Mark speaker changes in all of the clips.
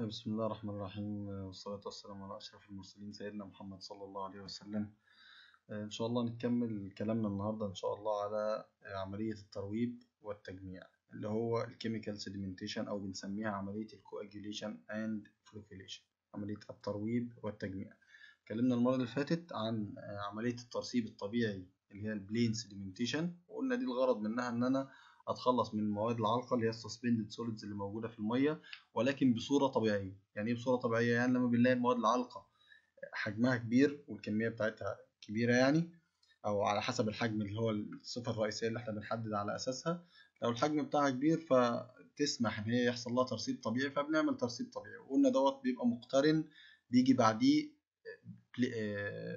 Speaker 1: بسم الله الرحمن الرحيم والصلاة والسلام على أشرف المرسلين سيدنا محمد صلى الله عليه وسلم. إن شاء الله نكمل كلامنا النهاردة إن شاء الله على عملية الترويب والتجميع اللي هو ال chemical sedimentation أو بنسميها عملية ال coagulation and flocculation عملية الترويب والتجميع. اتكلمنا المرة اللي فاتت عن عملية الترسيب الطبيعي اللي هي ال plain sedimentation وقلنا دي الغرض منها إن أنا أتخلص من المواد العالقة اللي هي ال suspended solids اللي موجودة في المية ولكن بصورة طبيعية. يعني إيه بصورة طبيعية؟ يعني لما بنلاقي المواد العالقة حجمها كبير والكمية بتاعتها كبيرة يعني أو على حسب الحجم اللي هو الصفة الرئيسية اللي إحنا بنحدد على أساسها لو الحجم بتاعها كبير فتسمح إن هي يحصل لها ترسيب طبيعي فبنعمل ترسيب طبيعي. وقلنا دوت بيبقى مقترن بيجي بعديه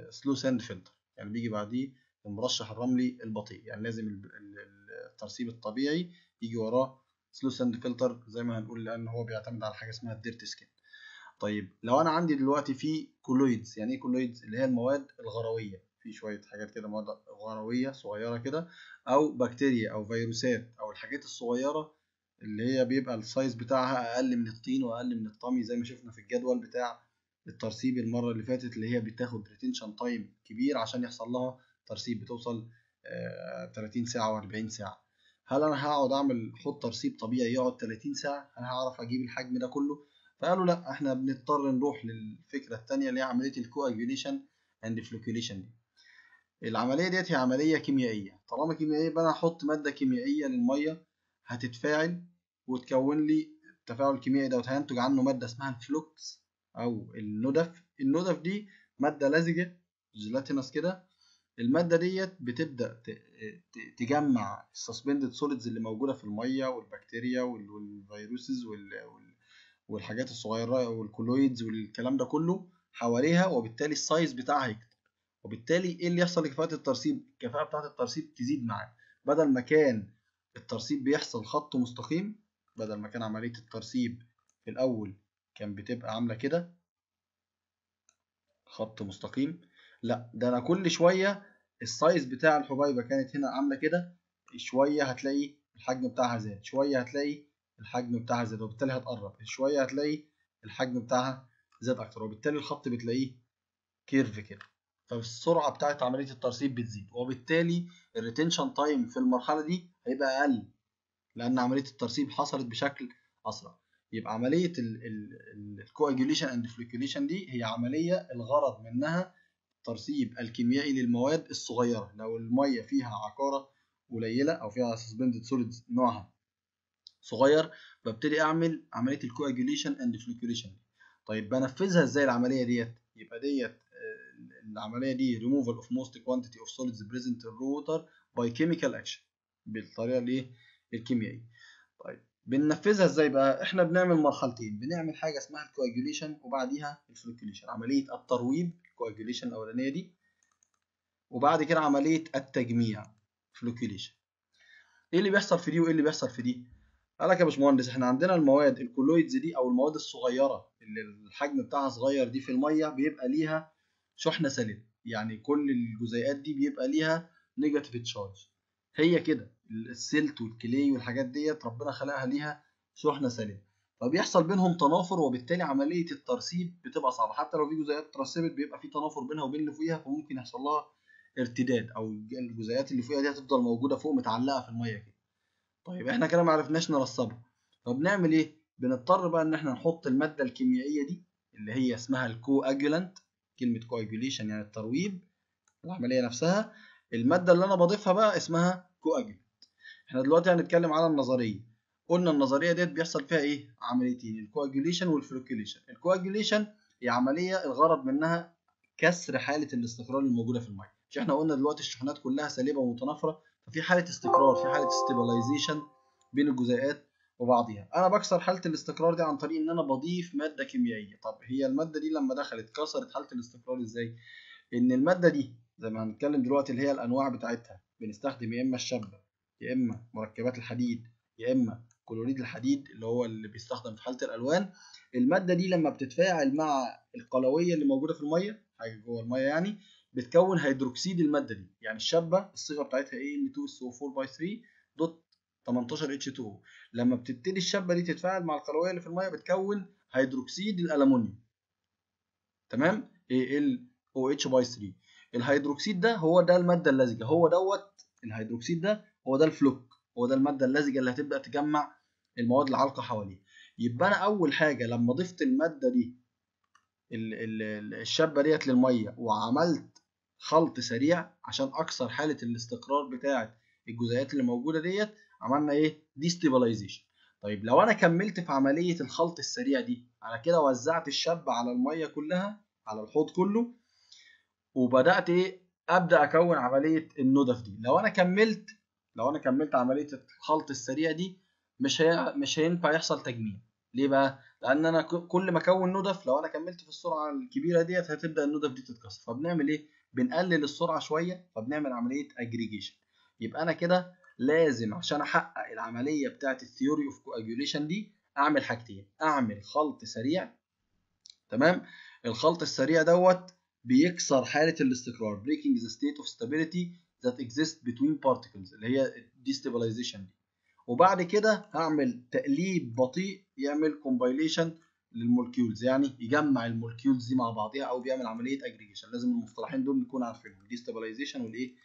Speaker 1: slow sand filter يعني بيجي بعديه المرشح الرملي البطيء. يعني لازم الترسيب الطبيعي يجي وراه slow sand filter زي ما هنقول لأن هو بيعتمد على حاجة اسمها ال dirty skin طيب لو أنا عندي دلوقتي في colloids يعني إيه colloids اللي هي المواد الغروية. في شوية حاجات كده مواد غروية صغيرة كده أو بكتيريا أو فيروسات أو الحاجات الصغيرة اللي هي بيبقى ال size بتاعها أقل من الطين وأقل من الطمي زي ما شفنا في الجدول بتاع الترسيب المرة اللي فاتت اللي هي بتاخد retention time كبير عشان يحصل لها ترسيب بتوصل 30 ساعة و40 ساعة. هل أنا هقعد أعمل أحط ترسيب طبيعي يقعد 30 ساعة؟ أنا هعرف أجيب الحجم ده كله. فقالوا لا إحنا بنضطر نروح للفكرة الثانية اللي هي عملية ال coagulation and flocculation دي. العملية ديت هي عملية كيميائية. طالما كيميائية يبقى أنا هحط مادة كيميائية للمية هتتفاعل وتكون لي التفاعل الكيميائي دوت. هينتج عنه مادة اسمها ال flocs أو الندف الندف دي مادة لزجة gelatinous كده المادة ديت بتبدأ تجمع ال suspended solids اللي موجودة في المية والبكتيريا وال viruses والحاجات الصغيرة وال colloids والكلام ده كله حواليها وبالتالي ال size بتاعها يكتر وبالتالي إيه اللي يحصل لكفاءة الترسيب؟ الكفاءة بتاعة الترسيب تزيد معاه بدل ما كان الترسيب بيحصل خط مستقيم بدل ما كان عملية الترسيب في الأول كان بتبقى عاملة كده خط مستقيم لا ده أنا كل شوية ال size بتاع الحبيبة كانت هنا عاملة كده شوية هتلاقي الحجم بتاعها زاد شوية هتلاقي الحجم بتاعها زاد وبالتالي هتقرب شوية هتلاقي الحجم بتاعها زاد أكتر وبالتالي الخط بتلاقيه curve كده. فالسرعة بتاعت عملية الترسيب بتزيد وبالتالي ال retention time في المرحلة دي هيبقى أقل لأن عملية الترسيب حصلت بشكل أسرع. يبقى عملية ال coagulation and flocculation دي هي عملية الغرض منها الترسيب الكيميائي للمواد الصغيرة لو المية فيها عكارة قليلة أو فيها suspended solids نوعها صغير ببتدي أعمل عملية ال coagulation and flocculation طيب بنفذها إزاي العملية ديت؟ يبقى ديت العملية دي removal of most quantity of solids present in water by chemical action بالطريقة الإيه؟ الكيميائية. طيب بننفذها إزاي بقى؟ إحنا بنعمل مرحلتين، بنعمل حاجة اسمها ال coagulation وبعديها ال flocculation، عملية الترويب ال coagulation الأولانية دي وبعد كده عملية التجميع flocculation إيه اللي بيحصل في دي وإيه اللي بيحصل في دي؟ قال لك يا باشمهندس إحنا عندنا المواد ال colloids دي أو المواد الصغيرة اللي الحجم بتاعها صغير دي في المية بيبقى ليها شحنة سالبه يعني كل الجزيئات دي بيبقى ليها negative charge هي كده ال silt وال clay والحاجات ديت ربنا خلقها ليها شحنة سالبه فبيحصل بينهم تنافر وبالتالي عملية الترسيب بتبقى صعبة. حتى لو في جزيئات اترسبت بيبقى في تنافر بينها وبين اللي فوقيها فممكن يحصل لها ارتداد أو الجزيئات اللي فوقيها دي هتفضل موجودة فوق متعلقة في المية كده. طيب إحنا كده ما عرفناش نرسبها طب نعمل إيه؟ بنضطر بقى إن إحنا نحط المادة الكيميائية دي اللي هي اسمها ال coagulant كلمة coagulation يعني الترويب العملية نفسها. المادة اللي أنا بضيفها بقى اسمها coagulant إحنا دلوقتي هنتكلم على النظرية. قلنا النظرية ديت بيحصل فيها إيه؟ عمليتين ال coagulation وال flocculation ال coagulation هي عملية الغرض منها كسر حالة الاستقرار الموجودة في المية. مش إحنا قلنا دلوقتي الشحنات كلها سالبة ومتنافرة ففي حالة استقرار في حالة stabilization بين الجزيئات وبعضها أنا بكسر حالة الاستقرار دي عن طريق إن أنا بضيف مادة كيميائية. طب هي المادة دي لما دخلت كسرت حالة الاستقرار إزاي؟ إن المادة دي زي ما هنتكلم دلوقتي اللي هي الأنواع بتاعتها بنستخدم يا إما الشابه يا إما مركبات الحديد يا إما كلوريد الحديد اللي هو اللي بيستخدم في حالة الألوان. المادة دي لما بتتفاعل مع القلوية اللي موجودة في المية حاجة جوه المية يعني بتكون هيدروكسيد المادة دي. يعني الشابة الصيغه بتاعتها Al2SO4 by 3 dot 18 H2O لما بتبتدي الشابة دي تتفاعل مع القلوية اللي في المية بتكون هيدروكسيد الالومنيوم تمام؟ اتش باي 3 الهيدروكسيد ده هو ده المادة اللزجة. هو دوت الهيدروكسيد ده هو ده ال floc هو ده المادة اللزجه اللي هتبدأ تجمع المواد العالقة حواليه. يبقى أنا أول حاجة لما ضفت المادة دي الشابة ديت للمية وعملت خلط سريع عشان أكسر حالة الاستقرار بتاعه الجزيئات اللي موجودة ديت عملنا إيه؟ ديستابلايزيشن طيب لو أنا كملت في عملية الخلط السريع دي أنا كده وزعت الشابة على المية كلها على الحوض كله وبدأت إيه؟ أبدأ أكون عملية الندف دي. لو أنا كملت لو أنا كملت عملية الخلط السريع دي مش هي مش هينفع يحصل تجميع ليه بقى؟ لأن أنا كل ما أكون ندف لو أنا كملت في السرعة الكبيرة ديت هتبدأ الندف دي تتكسر. فبنعمل إيه؟ بنقلل السرعة شوية فبنعمل عملية اجريجيشن يبقى أنا كده لازم عشان أحقق العملية بتاعه ال theory of coagulation دي أعمل حاجتين. أعمل خلط سريع تمام؟ الخلط السريع دوت بيكسر حالة الاستقرار breaking the state of stability that exists between particles اللي هي destabilization دي. وبعد كده هعمل تقليب بطيء يعمل compilation لل molecules يعني يجمع ال molecules دي مع بعضها أو بيعمل عملية اجريجيشن لازم المصطلحين دول نكون عارفينهم destabilization والإيه؟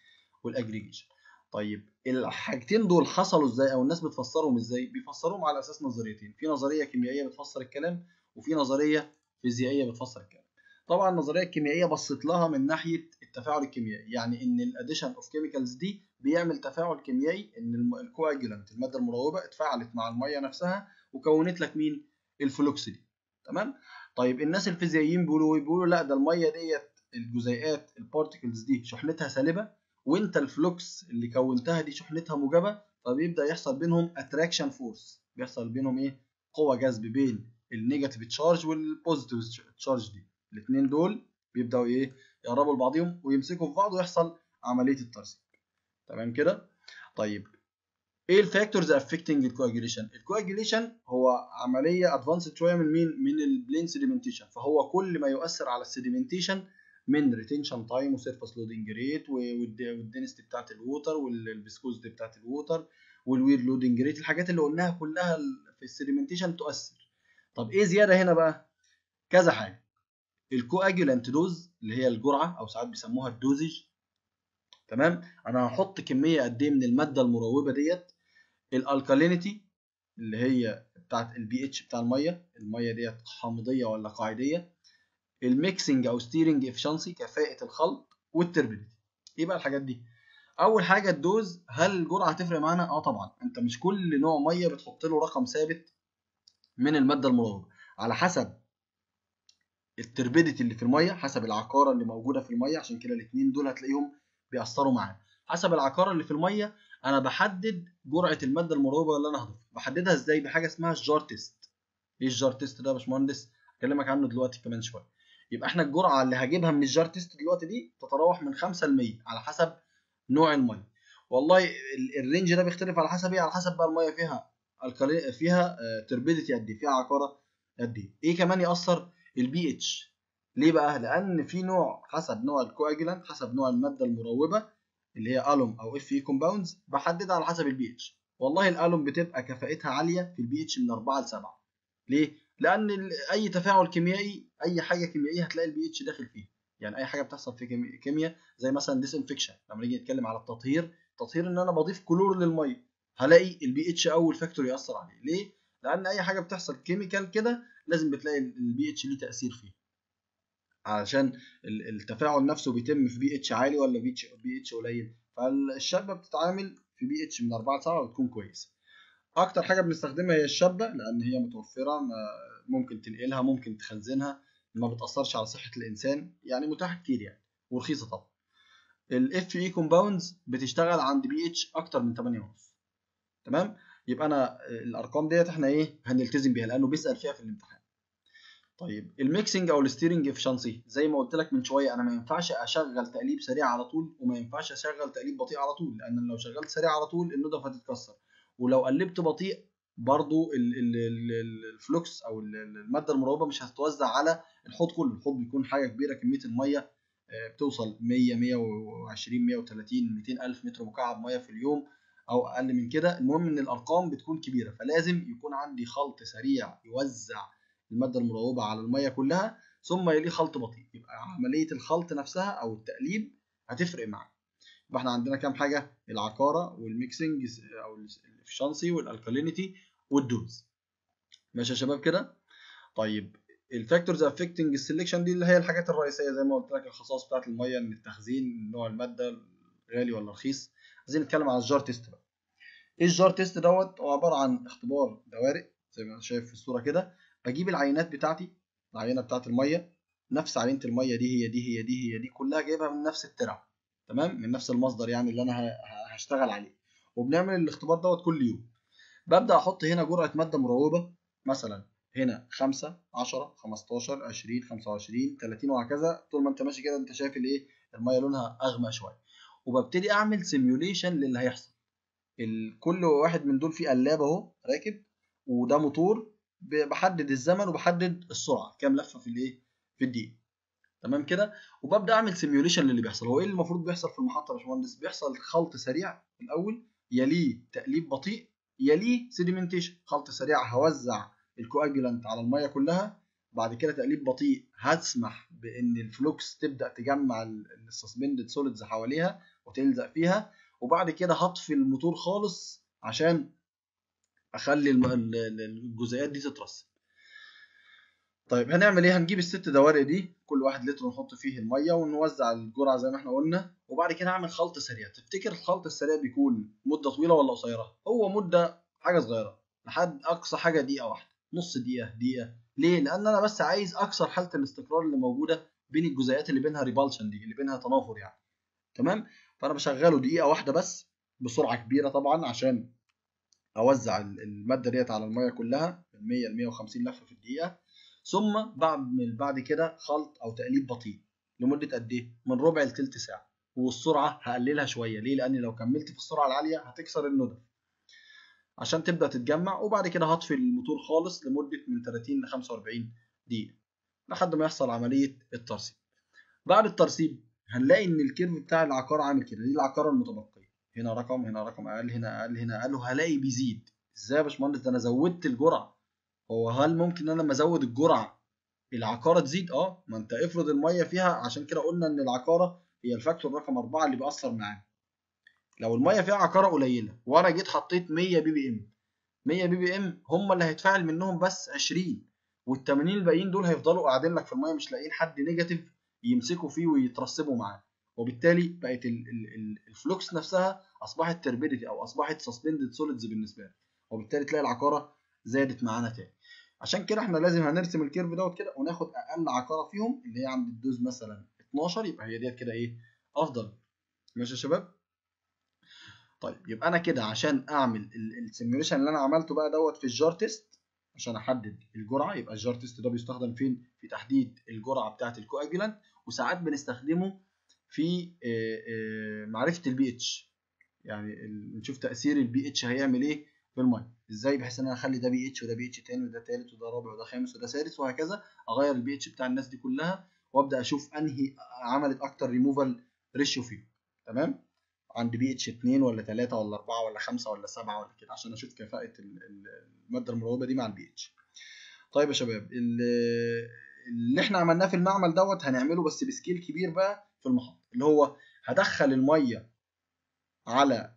Speaker 1: والاجريجيشن طيب الحاجتين دول حصلوا إزاي؟ أو الناس بتفسرهم إزاي؟ بيفسروهم على أساس نظريتين في نظرية كيميائية بتفسر الكلام وفي نظرية فيزيائية بتفسر الكلام. طبعا النظرية الكيميائية بصيت لها من ناحية التفاعل الكيميائي. يعني إن ال addition of chemicals دي بيعمل تفاعل كيميائي إن ال coagulant المادة المروبة اتفاعلت مع المية نفسها وكونت لك مين؟ ال flocs دي تمام؟ طيب الناس الفيزيائيين بيقولوا بيقولوا لا ده المية ديت الجزيئات ال particles دي شحنتها سالبة وإنت ال flocs اللي كونتها دي شحنتها موجبة فبيبدأ يحصل بينهم attraction force بيحصل بينهم إيه؟ قوة جذب بين ال negative charge وال positive charge دي. الاثنين دول بيبدأوا إيه؟ يقربوا لبعضهم ويمسكوا في بعض ويحصل عملية الترسيب. تمام كده؟ طيب إيه ال factors affecting ال coagulation ال coagulation هو عملية advanced شوية من مين؟ من ال plain sedimentation فهو كل ما يؤثر على ال sedimentation من retention time و surface loading rate وال density بتاعت ال water وال viscosity بتاعت ال water وال weir loading rate الحاجات اللي قلناها كلها في ال sedimentation تؤثر. طب إيه زيادة هنا بقى؟ كذا حاجة. ال coagulant dose اللي هي الجرعة أو ساعات بيسموها ال dosage تمام؟ أنا هحط كمية قد إيه من المادة المروبة ديت. ال alkalinity اللي هي بتاعت البي اتش بتاع المية. المية ديت حامضية ولا قاعدية. ال mixing أو stirring efficiency كفاءة الخلط. وال turbidity. إيه بقى الحاجات دي؟ أول حاجة ال dose. هل الجرعة هتفرق معانا؟ آه طبعا. أنت مش كل نوع مية بتحط له رقم ثابت من المادة المروبة. على حسب ال turbidity اللي في المية حسب العكارة اللي موجودة في المية عشان كده الاثنين دول هتلاقيهم بيأثروا معانا. حسب العكارة اللي في المية أنا بحدد جرعة المادة المروبه اللي أنا هضيفها بحددها إزاي؟ بحاجة اسمها ال jar test إيه ال jar test ده يا باشمهندس؟ اكلمك عنه دلوقتي كمان شوية. يبقى إحنا الجرعة اللي هجيبها من ال jar test دلوقتي دي تتراوح من 5 ل 100 على حسب نوع المية. والله ال range ده بيختلف على حسب إيه؟ على حسب بقى المية فيها فيها turbidity قد إيه فيها عكارة قد إيه. إيه كمان يأثر؟ البي اتش. ليه بقى؟ لأن في نوع حسب نوع ال coagulant حسب نوع المادة المروبة اللي هي alum أو Fe compounds بحددها على حسب البي اتش. والله ال alum بتبقى كفاءتها عالية في البي اتش من 4 ل 7 ليه؟ لأن أي تفاعل كيميائي أي حاجة كيميائية هتلاقي البي اتش داخل فيها يعني أي حاجة بتحصل في كيمياء زي مثلا disinfection لما نيجي نتكلم على التطهير التطهير إن أنا بضيف كلور للمية هلاقي ال pH أول factor يأثر عليه. ليه؟ لأن أي حاجة بتحصل chemical كده لازم بتلاقي البي اتش ليه تأثير فيه. علشان التفاعل نفسه بيتم في بي اتش عالي ولا بي اتش قليل. فالشابة بتتعامل في بي اتش من 4 ل 7 وتكون كويسة. أكتر حاجة بنستخدمها هي الشابة لأن هي متوفرة ممكن تنقلها ممكن تخزنها ما بتأثرش على صحة الإنسان يعني متاحة كتير يعني ورخيصة طبعا. ال Fe compounds بتشتغل عند بي اتش أكتر من 8 ونص. تمام؟ يبقى أنا الأرقام ديت إحنا إيه هنلتزم بيها لأنه بيسأل فيها في الامتحان. طيب ال mixing أو ال stirring efficiency زي ما قلت لك من شوية أنا ما ينفعش أشغل تقليب سريع على طول وما ينفعش أشغل تقليب بطيء على طول لأن لو شغلت سريع على طول الندف هتتكسر. ولو قلبت بطيء برضو ال ال ال flocs أو المادة المروبه مش هتتوزع على الحوض كله. الحوض بيكون حاجة كبيرة كمية المية بتوصل 100 120 130 200 ألف متر مكعب مية في اليوم. أو أقل من كده المهم إن الأرقام بتكون كبيرة فلازم يكون عندي خلط سريع يوزع المادة المروبه على المية كلها ثم يليه خلط بطيء يبقى عملية الخلط نفسها أو التقليب هتفرق معانا يبقى إحنا عندنا كام حاجة؟ العكارة وال mixing أو ال efficiency وال alkalinity وال dose ماشي يا شباب كده؟ طيب ال factors affecting ال selection دي اللي هي الحاجات الرئيسية زي ما قلت لك الخصائص بتاعه المية إن التخزين نوع المادة غالي ولا رخيص. عايزين نتكلم على ال jar test بقى. إيه ال jar test دوت؟ هو عبارة عن اختبار دوارق زي ما انت شايف في الصورة كده. بجيب العينات بتاعتي العينة بتاعه المية نفس عينة المية دي هي دي هي دي هي دي كلها جايبها من نفس الترعة تمام؟ من نفس المصدر يعني اللي أنا هشتغل عليه. وبنعمل الاختبار دوت كل يوم. ببدأ أحط هنا جرعة مادة مروبة مثلا هنا 5 10 15 20 25 30 وهكذا. طول ما أنت ماشي كده أنت شايف الإيه؟ المية لونها أغمق شوية. وببتدي أعمل simulation للي هيحصل. كل واحد من دول فيه قلاب أهو راكب وده موتور بحدد الزمن وبحدد السرعة كام لفة في الإيه؟ في الدقيقة. تمام كده؟ وببدأ أعمل simulation للي بيحصل. هو إيه اللي المفروض بيحصل في المحطة يا باشمهندس؟ بيحصل خلط سريع الأول يليه تقليب بطيء يليه sedimentation خلط سريع هوزع ال coagulant على المية كلها بعد كده تقليب بطيء هتسمح بإن ال flocs تبدأ تجمع ال suspended solids حواليها وتلزق فيها وبعد كده هطفي الموتور خالص عشان أخلي الجزيئات دي تترسب. طيب هنعمل إيه؟ هنجيب الست دوارق دي كل واحد لتر نحط فيه المية ونوزع الجرعة زي ما إحنا قلنا وبعد كده اعمل خلط سريع تفتكر الخلط السريع بيكون مدة طويلة ولا قصيرة؟ هو مدة حاجة صغيرة لحد أقصى حاجة دقيقة واحدة نص دقيقة دقيقة. ليه؟ لأن أنا بس عايز أكسر حالة الاستقرار اللي موجودة بين الجزيئات اللي بينها ريبالشن دي اللي بينها تنافر يعني. تمام؟ فأنا بشغله دقيقة واحدة بس بسرعة كبيرة طبعا عشان أوزع المادة ديت على المية كلها من 100 ل 150 لفة في الدقيقة. ثم بعمل بعد كده خلط أو تقليب بطيء لمدة قد إيه؟ من ربع لتلت ساعة. والسرعة هقللها شوية. ليه؟ لأن لو كملت في السرعة العالية هتكسر الندف عشان تبدأ تتجمع وبعد كده هطفي الموتور خالص لمدة من 30 ل 45 دقيقة لحد ما يحصل عملية الترسيب. بعد الترسيب هنلاقي إن الكيرف بتاع العقار عامل كده. دي العقاره المتبقية. هنا رقم هنا رقم أقل هنا أقل هنا أقل وهلاقي بيزيد. إزاي يا باشمهندس؟ ده أنا زودت الجرعة. هو هل ممكن أنا لما أزود الجرعة العكارة تزيد؟ آه. ما أنت افرض المية فيها عشان كده قلنا إن العكارة هي ال factor رقم أربعة اللي بيأثر معانا. لو المية فيها عكارة قليلة وأنا جيت حطيت 100 بي بي إم 100 بي بي إم هم اللي هيتفاعل منهم بس 20 وال 80 الباقيين دول هيفضلوا قاعدين لك في المية مش لاقيين حد negative يمسكوا فيه ويترسبوا معاه. وبالتالي بقت ال flocs نفسها أصبحت turbidity أو أصبحت suspended solids بالنسبة لك وبالتالي تلاقي العكارة زادت معانا تاني. عشان كده إحنا لازم هنرسم ال curve دوت كده وناخد أقل عكارة فيهم اللي هي عند ال dose مثلا 12 يبقى هي ديت كده إيه؟ أفضل. ماشي يا شباب؟ طيب يبقى أنا كده عشان أعمل ال simulation اللي أنا عملته بقى دوت في ال jar test عشان أحدد الجرعة يبقى ال jar test ده بيستخدم فين؟ في تحديد الجرعة بتاعة ال coagulant وساعات بنستخدمه في معرفة البي اتش يعني نشوف تأثير البي اتش هيعمل إيه في الميه إزاي؟ بحيث إن أنا أخلي ده بي اتش وده بي اتش تاني وده تالت وده رابع وده خامس وده سادس وهكذا. أغير البي اتش بتاع الناس دي كلها وأبدأ أشوف أنهي عملت أكتر ريموفال ريشيو فيهم. تمام؟ عند بي اتش 2 ولا 3 ولا 4 ولا 5 ولا 7 ولا كده عشان أشوف كفاءة المادة المروبة دي مع البي اتش طيب يا شباب اللي إحنا عملناه في المعمل دوت هنعمله بس ب scale كبير بقى في المحطة. اللي هو هدخل المية على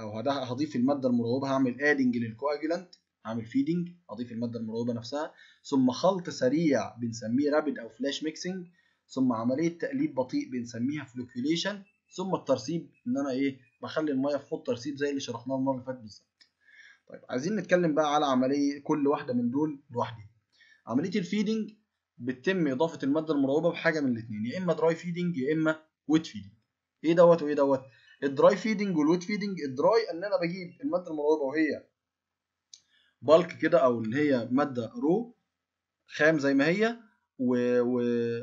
Speaker 1: أو هضيف المادة المروبة هعمل adding لل coagulant هعمل feeding اضيف المادة المروبة نفسها ثم خلط سريع بنسميه rapid أو flash mixing ثم عملية تقليب بطيء بنسميها flocculation ثم الترسيب إن أنا إيه بخلي المية في حوض ترسيب زي اللي شرحناه المرة اللي فاتت بالظبط. طيب عايزين نتكلم بقى على عملية كل واحدة من دول لوحدها. عملية ال feeding بتتم إضافة المادة المروبه بحاجة من الاثنين يا إما dry feeding يا إما wet feeding إيه دوت وإيه دوت؟ ال dry feeding وال wet feeding ال dry إن أنا بجيب المادة المروبه وهي bulk كده أو اللي هي مادة raw خام زي ما هي و... و...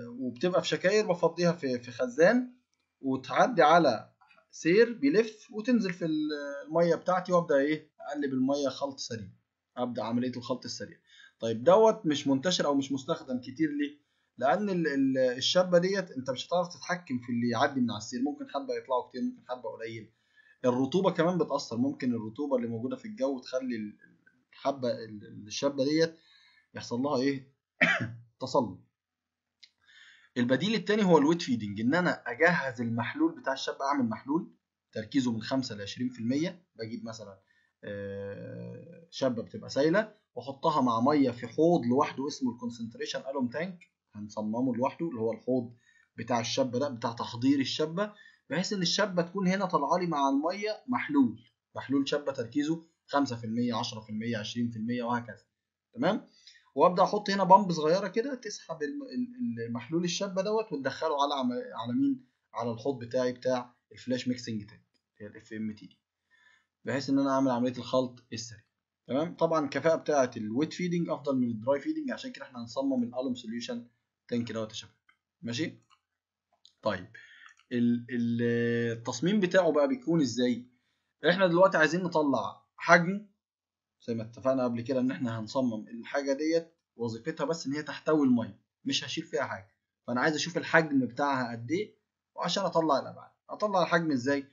Speaker 1: وبتبقى في شكاير بفضيها في في خزان وتعدي على سير بيلف وتنزل في المية بتاعتي وأبدأ إيه؟ أقلب المية خلط سريع. أبدأ عملية الخلط السريع. طيب دوت مش منتشر أو مش مستخدم كتير ليه؟ لأن الشابة ديت أنت مش هتعرف تتحكم في اللي يعدي من على السير ممكن حبة يطلعوا كتير ممكن حبة قليل. الرطوبة كمان بتأثر. ممكن الرطوبة اللي موجودة في الجو تخلي الحبة الشابة ديت يحصل لها إيه؟ تصلب. البديل الثاني هو ال wet feeding. إن أنا أجهز المحلول بتاع الشبة أعمل محلول تركيزه من 5 ل 20% بجيب مثلا شبة بتبقى سايلة. واحطها مع مية في حوض لوحده اسمه ال concentration alum tank هنصممه لوحده اللي هو الحوض بتاع الشبة ده بتاع تحضير الشبة بحيث إن الشبة تكون هنا طالعة لي مع المية محلول. محلول شبة تركيزه 5% 10% 20% وهكذا. تمام؟ وأبدأ أحط هنا pump صغيرة كده تسحب المحلول الشبة دوت وتدخله على على مين؟ على الحوض بتاعي بتاع ال flash mixing tank هي ال FMT دي بحيث إن أنا أعمل عملية الخلط السريع تمام؟ طبعا الكفاءة بتاعة ال wet feeding أفضل من ال dry feeding عشان كده إحنا هنصمم ال alum solution tank دوت شباب. ماشي؟ طيب التصميم بتاعه بقى بيكون إزاي؟ إحنا دلوقتي عايزين نطلع حجم زي ما اتفقنا قبل كده إن إحنا هنصمم الحاجة ديت وظيفتها بس إن هي تحتوي المية مش هشيل فيها حاجة. فأنا عايز أشوف الحجم بتاعها قد إيه وعشان أطلع الابعاد أطلع الحجم إزاي؟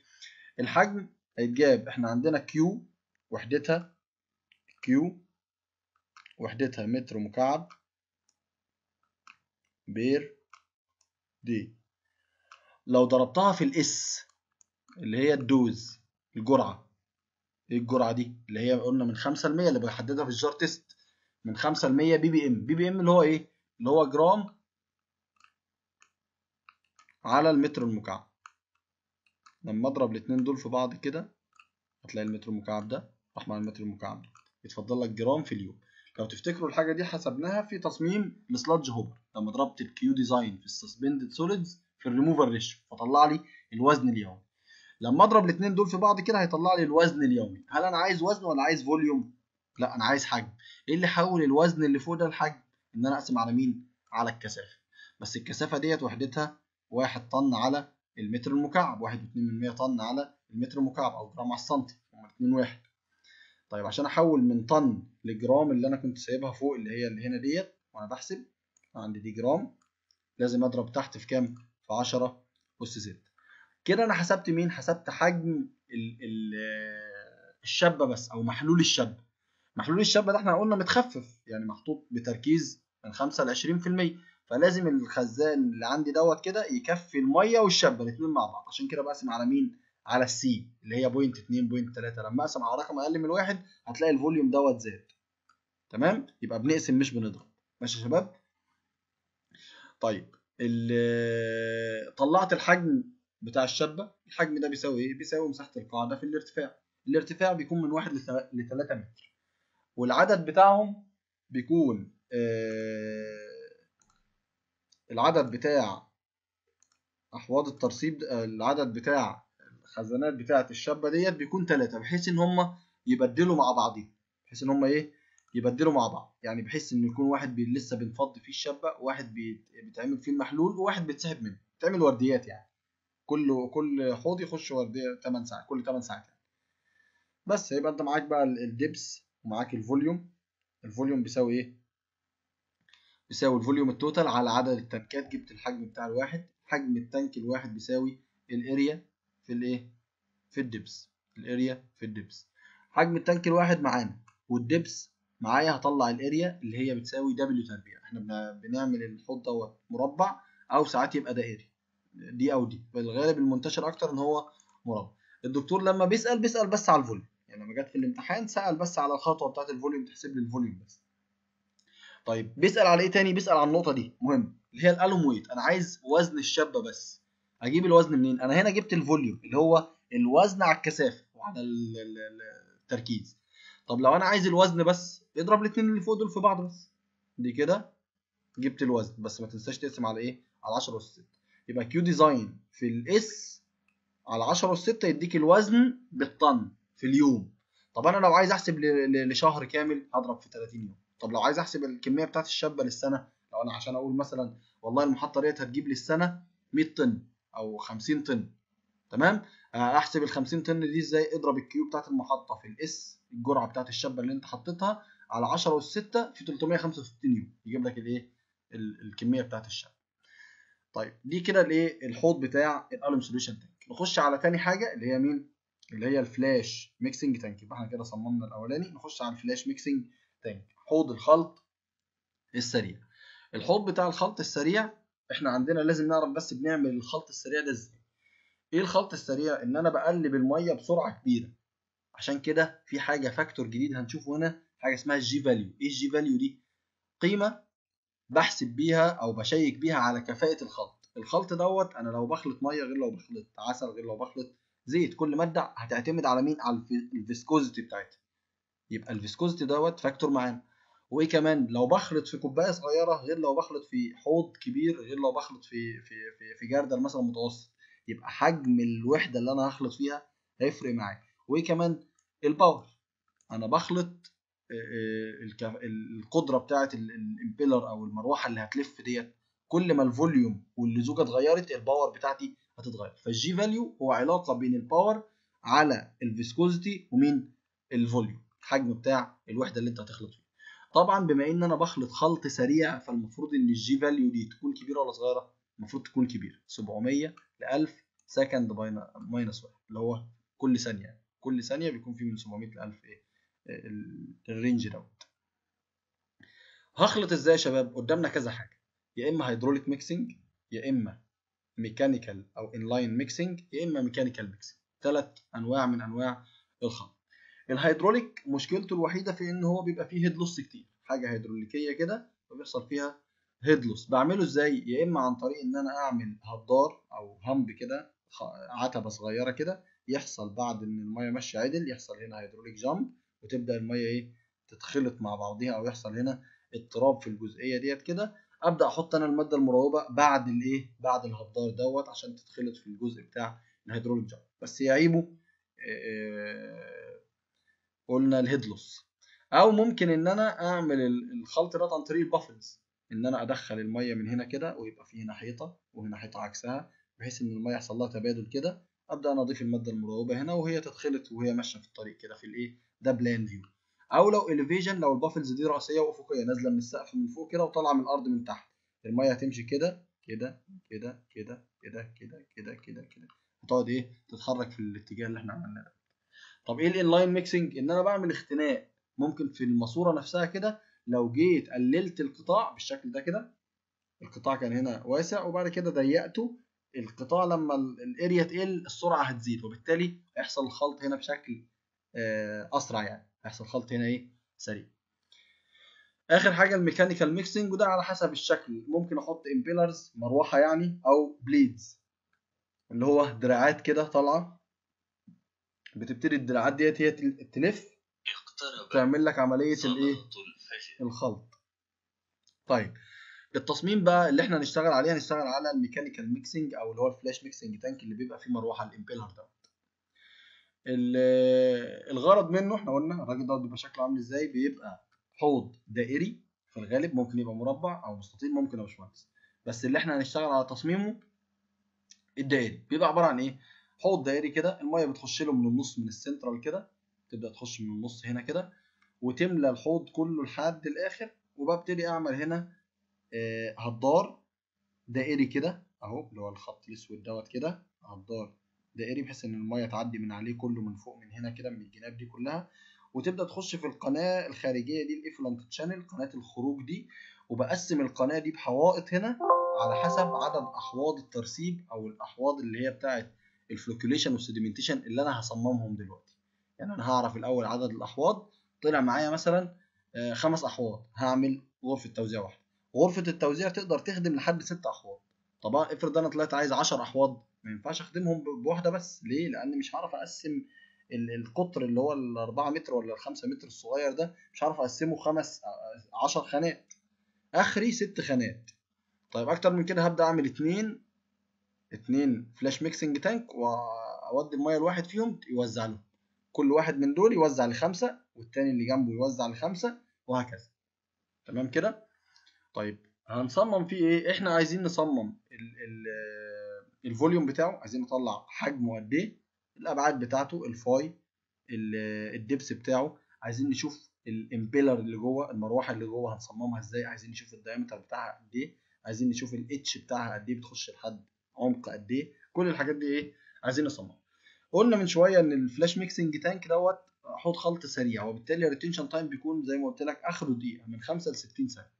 Speaker 1: الحجم هيتجاب إحنا عندنا Q وحدتها Q وحدتها متر مكعب per day. لو ضربتها في ال S اللي هي ال dose الجرعة. إيه الجرعة دي؟ اللي هي قلنا من 5 ل 100 اللي بحددها في ال jar test من 5 ل 100 بي بي ام بي بي ام اللي هو إيه؟ اللي هو جرام على المتر المكعب. لما أضرب الاثنين دول في بعض كده هتلاقي المتر المكعب ده راح مع المتر المكعب ده. يتفضل لك جرام في اليوم. لو تفتكروا الحاجة دي حسبناها في تصميم ال sludge hopper لما ضربت ال Q design في ال suspended solids في الريموفر ريشيو فطلع لي الوزن اليومي. لما اضرب الاثنين دول في بعض كده هيطلع لي الوزن اليومي. هل أنا عايز وزن ولا عايز volume لا أنا عايز حجم. إيه اللي حول الوزن اللي فوق ده لحجم؟ إن أنا أقسم على مين؟ على الكثافة. بس الكثافة ديت وحدتها 1 طن على المتر المكعب 1.2 طن على المتر المكعب أو جرام على السنتي هما الاثنين واحد. طيب عشان أحول من طن لجرام اللي أنا كنت سايبها فوق اللي هي اللي هنا ديت وأنا بحسب عندي دي جرام لازم أضرب تحت في كام؟ في 10 اس 6 كده أنا حسبت مين؟ حسبت حجم ال ال الشبة بس أو محلول الشبة محلول الشبة ده إحنا قلنا متخفف يعني محطوط بتركيز من 5 ل 20% فلازم الخزان اللي عندي دوت كده يكفي المية والشبة الاثنين مع بعض. عشان كده بقسم على مين؟ على ال C اللي هي point 2 point 3 لما أقسم على رقم أقل من واحد هتلاقي ال volume دوت زاد. تمام؟ يبقى بنقسم مش بنضرب ماشي يا شباب؟ طيب طلعت الحجم بتاع الشابه الحجم ده بيساوي إيه؟ بيساوي مساحة القاعدة في الارتفاع. الارتفاع بيكون من 1 ل 3 متر. والعدد بتاعهم بيكون آه العدد بتاع أحواض الترسيب العدد بتاع الخزانات بتاعه الشابة ديت بيكون ثلاثة بحيث إن هم يبدلوا مع بعضهم بحيث إن هم إيه؟ يبدلوا مع بعض. يعني بحيث إن يكون واحد بي لسه بنفضي فيه الشبة وواحد بيتعمل فيه المحلول وواحد بيتسحب منه. بتعمل ورديات يعني. كل كل حوض يخش وردية 8 ساعات كل 8 ساعات يعني. بس يبقى أنت معاك بقى ال depth ومعاك ال volume. ال volume بيساوي إيه؟ بيساوي ال volume ال total على عدد التانكات جبت الحجم بتاع الواحد. حجم ال tank الواحد بيساوي ال area في الايه؟ في ال depth ال area في ال depth. حجم ال tank الواحد معانا وال depth معايا هطلع ال area اللي هي بتساوي W تربيع. إحنا بنعمل الحوض دوت مربع أو ساعات يبقى دائري D أو D. بالغالب المنتشر أكتر إن هو مربع. الدكتور لما بيسأل بيسأل بس على ال volume. يعني لما جت في الامتحان سأل بس على الخطوة بتاعت ال volume تحسب لي ال volume بس. طيب بيسأل على إيه تاني؟ بيسأل على النقطة دي. مهم اللي هي ال alum weight أنا عايز وزن الشبة بس. أجيب الوزن منين؟ أنا هنا جبت ال volume اللي هو الوزن على الكثافة وعلى التركيز. طب لو أنا عايز الوزن بس اضرب الاثنين اللي فوق دول في بعض بس. دي كده جبت الوزن. بس ما تنساش تقسم على إيه؟ على 10 اس 6 يبقى Q design في ال S على 10 اس 6 يديك الوزن بالطن في اليوم. طب أنا لو عايز احسب لشهر كامل هضرب في 30 يوم. طب لو عايز احسب الكمية بتاعت الشبة للسنة لو أنا عشان أقول مثلا والله المحطة ديت هتجيب لي السنة 100 طن. أو 50 طن. تمام؟ أحسب ال 50 طن دي إزاي؟ اضرب ال Q بتاعت المحطة في ال S الجرعة بتاعت الشبة اللي أنت حطيتها على 10 اس 6 في 365 يوم. يجيب لك الإيه؟ الكمية بتاعت الشبة طيب دي كده الإيه؟ الحوض بتاع ال alum solution tank نخش على تاني حاجة اللي هي مين؟ اللي هي ال flash mixing tank يبقى إحنا كده صممنا الأولاني. نخش على ال flash mixing tank حوض الخلط السريع. الحوض بتاع الخلط السريع إحنا عندنا لازم نعرف بس بنعمل الخلط السريع ده إزاي. إيه الخلط السريع؟ ان أنا بقلب المية بسرعة كبيرة. عشان كده في حاجة factor جديد هنشوفه هنا حاجة اسمها ال G value إيه ال G value دي؟ قيمة بحسب بيها أو ب check بيها على كفاءة الخلط. الخلط دوت أنا لو بخلط مية غير لو بخلط عسل غير لو بخلط زيت كل مادة هتعتمد على مين؟ على ال viscosity بتاعتها. يبقى ال viscosity دوت factor معانا. وإيه كمان؟ لو بخلط في كوباية صغيرة غير لو بخلط في حوض كبير غير لو بخلط في في في, في جردل مثلا متوسط. يبقى حجم الوحدة اللي أنا هخلط فيها هيفرق معايا. وإيه كمان؟ ال power. أنا بخلط القدرة بتاعه ال impeller أو المروحة اللي هتلف ديت. كل ما ال volume واللزوجه اتغيرت ال power بتاعتي هتتغير. فال G value هو علاقة بين ال power على ال viscosity ومين؟ ال volume. الحجم بتاع الوحدة اللي أنت هتخلط فيها. طبعا بما إن أنا بخلط خلط سريع فالمفروض إن ال G value دي تكون كبيرة ولا صغيرة؟ المفروض تكون كبيرة. 700 ل 1000 second minus 1 اللي هو كل ثانية. كل ثانية بيكون في من 700 ل 1000 إيه؟ ال range دوت هخلط إزاي يا شباب؟ قدامنا كذا حاجة. يا إما hydraulic mixing يا إما mechanical أو inline mixing يا إما mechanical mixing ثلاث أنواع من أنواع الخلط. الهيدروليك مشكلته الوحيدة في إن هو بيبقى فيه head loss كتير حاجة هيدروليكية كده فبيحصل فيها head loss. بعمله إزاي؟ يا إما عن طريق إن أنا أعمل هدار أو hump كده عتبة صغيرة كده يحصل بعد إن المية ماشية عدل يحصل هنا hydraulic jump وتبدأ المية إيه؟ تتخلط مع بعضها أو يحصل هنا اضطراب في الجزئية ديت كده. أبدأ أحط أنا المادة المروبة بعد الايه بعد الهدار دوت عشان تتخلط في الجزء بتاع ال hydraulic jump بس يعيبه قلنا ال head loss. أو ممكن إن أنا أعمل الخلط ده عن طريق ال baffles. إن أنا أدخل المية من هنا كده ويبقى في هنا حيطه وهنا حيطه عكسها بحيث إن المية يحصل لها تبادل كده. أبدأ أنا أضيف المادة المروبة هنا وهي تتخلط وهي ماشية في الطريق كده في الإيه؟ ده plan view. أو لو elevation لو ال baffles دي رأسية وأفقية نازلة من السقف من فوق كده وطالعة من الأرض من تحت. المية هتمشي كده كده كده كده كده كده كده كده كده. هتقعد إيه؟ تتحرك في الاتجاه اللي إحنا عملناه ده. طب إيه ال inline mixing إن أنا بعمل اختناق ممكن في الماسورة نفسها كده لو جيت قللت القطاع بالشكل ده كده القطاع كان هنا واسع وبعد كده ضيقته القطاع لما ال area تقل السرعة هتزيد وبالتالي هيحصل الخلط هنا بشكل أسرع يعني هيحصل خلط هنا إيه؟ سريع. آخر حاجة ال mechanical mixing وده على حسب الشكل. ممكن أحط impellers مروحة يعني أو blades اللي هو دراعات كده طالعة. بتبتدي الدراعات ديت هي تلف تعمل لك عملية الإيه؟ الخلط. طيب التصميم بقى اللي إحنا هنشتغل عليه هنشتغل على ال mechanical mixing أو اللي هو ال flash mixing tank اللي بيبقى فيه مروحة ال impeller دوت الغرض منه إحنا قلنا الراجل دوت بيبقى شكله عامل إزاي؟ بيبقى حوض دائري في الغالب ممكن يبقى مربع أو مستطيل ممكن يا باشمهندس بس اللي إحنا هنشتغل على تصميمه الدائري. بيبقى عبارة عن إيه؟ حوض دائري كده المية بتخش له من النص من السنترال كده تبدأ تخش من النص هنا كده وتملى الحوض كله لحد الآخر وببتدي أعمل هنا آه هدار دائري كده أهو اللي هو الخط الأسود دوت كده هدار دائري بحيث إن المية تعدي من عليه كله من فوق من هنا كده من الجناب دي كلها وتبدأ تخش في القناة الخارجية دي ال effluent channel قناة الخروج دي وبقسم القناة دي بحوائط هنا على حسب عدد أحواض الترسيب أو الأحواض اللي هي بتاعه ال flocculation وال sedimentation اللي أنا هصممهم دلوقتي. يعني أنا هعرف الأول عدد الأحواض طلع معايا مثلا خمس أحواض هعمل غرفة توزيع واحدة. غرفة التوزيع تقدر تخدم لحد ست أحواض. طبعا افرض أنا طلعت عايز 10 أحواض ما ينفعش أخدمهم بواحدة بس. ليه؟ لأن مش هعرف أقسم القطر اللي هو ال 4 متر ولا ال 5 متر الصغير ده مش هعرف أقسمه خمس 10 خانات. آخري ست خانات. طيب أكتر من كده هبدأ أعمل اتنين اتنين flash mixing tank وأودي المية الواحد فيهم يوزع لهم كل واحد من دول يوزع لخمسة والتاني اللي جنبه يوزع لخمسة وهكذا. تمام كده؟ طيب هنصمم فيه إيه؟ إحنا عايزين نصمم ال ال ال volume بتاعه عايزين نطلع حجمه قد إيه الأبعاد بتاعته ال phi ال depth بتاعه. عايزين نشوف ال impeller اللي جوه المروحة اللي جوه هنصممها إزاي؟ عايزين نشوف ال diameter بتاعها قد إيه؟ عايزين نشوف ال H بتاعها قد إيه بتخش لحد عمق قد إيه. كل الحاجات دي إيه عايزين نصممها قلنا من شوية إن ال flash mixing tank دوت حوض خلط سريع وبالتالي ال retention time بيكون زي ما قلت لك آخره دقيقة من 5 ل 60 ثانية.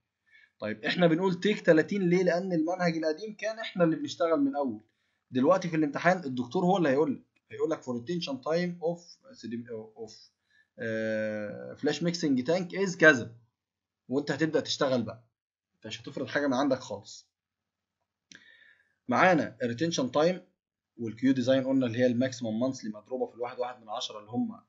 Speaker 1: طيب إحنا بنقول take 30 ليه؟ لأن المنهج القديم كان إحنا اللي بنشتغل من الأول. دلوقتي في الامتحان الدكتور هو اللي هيقول لك هيقول لك for retention time of of flash mixing tank is كذا. وأنت هتبدأ تشتغل بقى. انت مش هتفرض حاجة من عندك خالص. معانا ال retention time وال Q design قلنا اللي هي ال maximum monthly مضروبة في الواحد واحد من عشرة اللي هم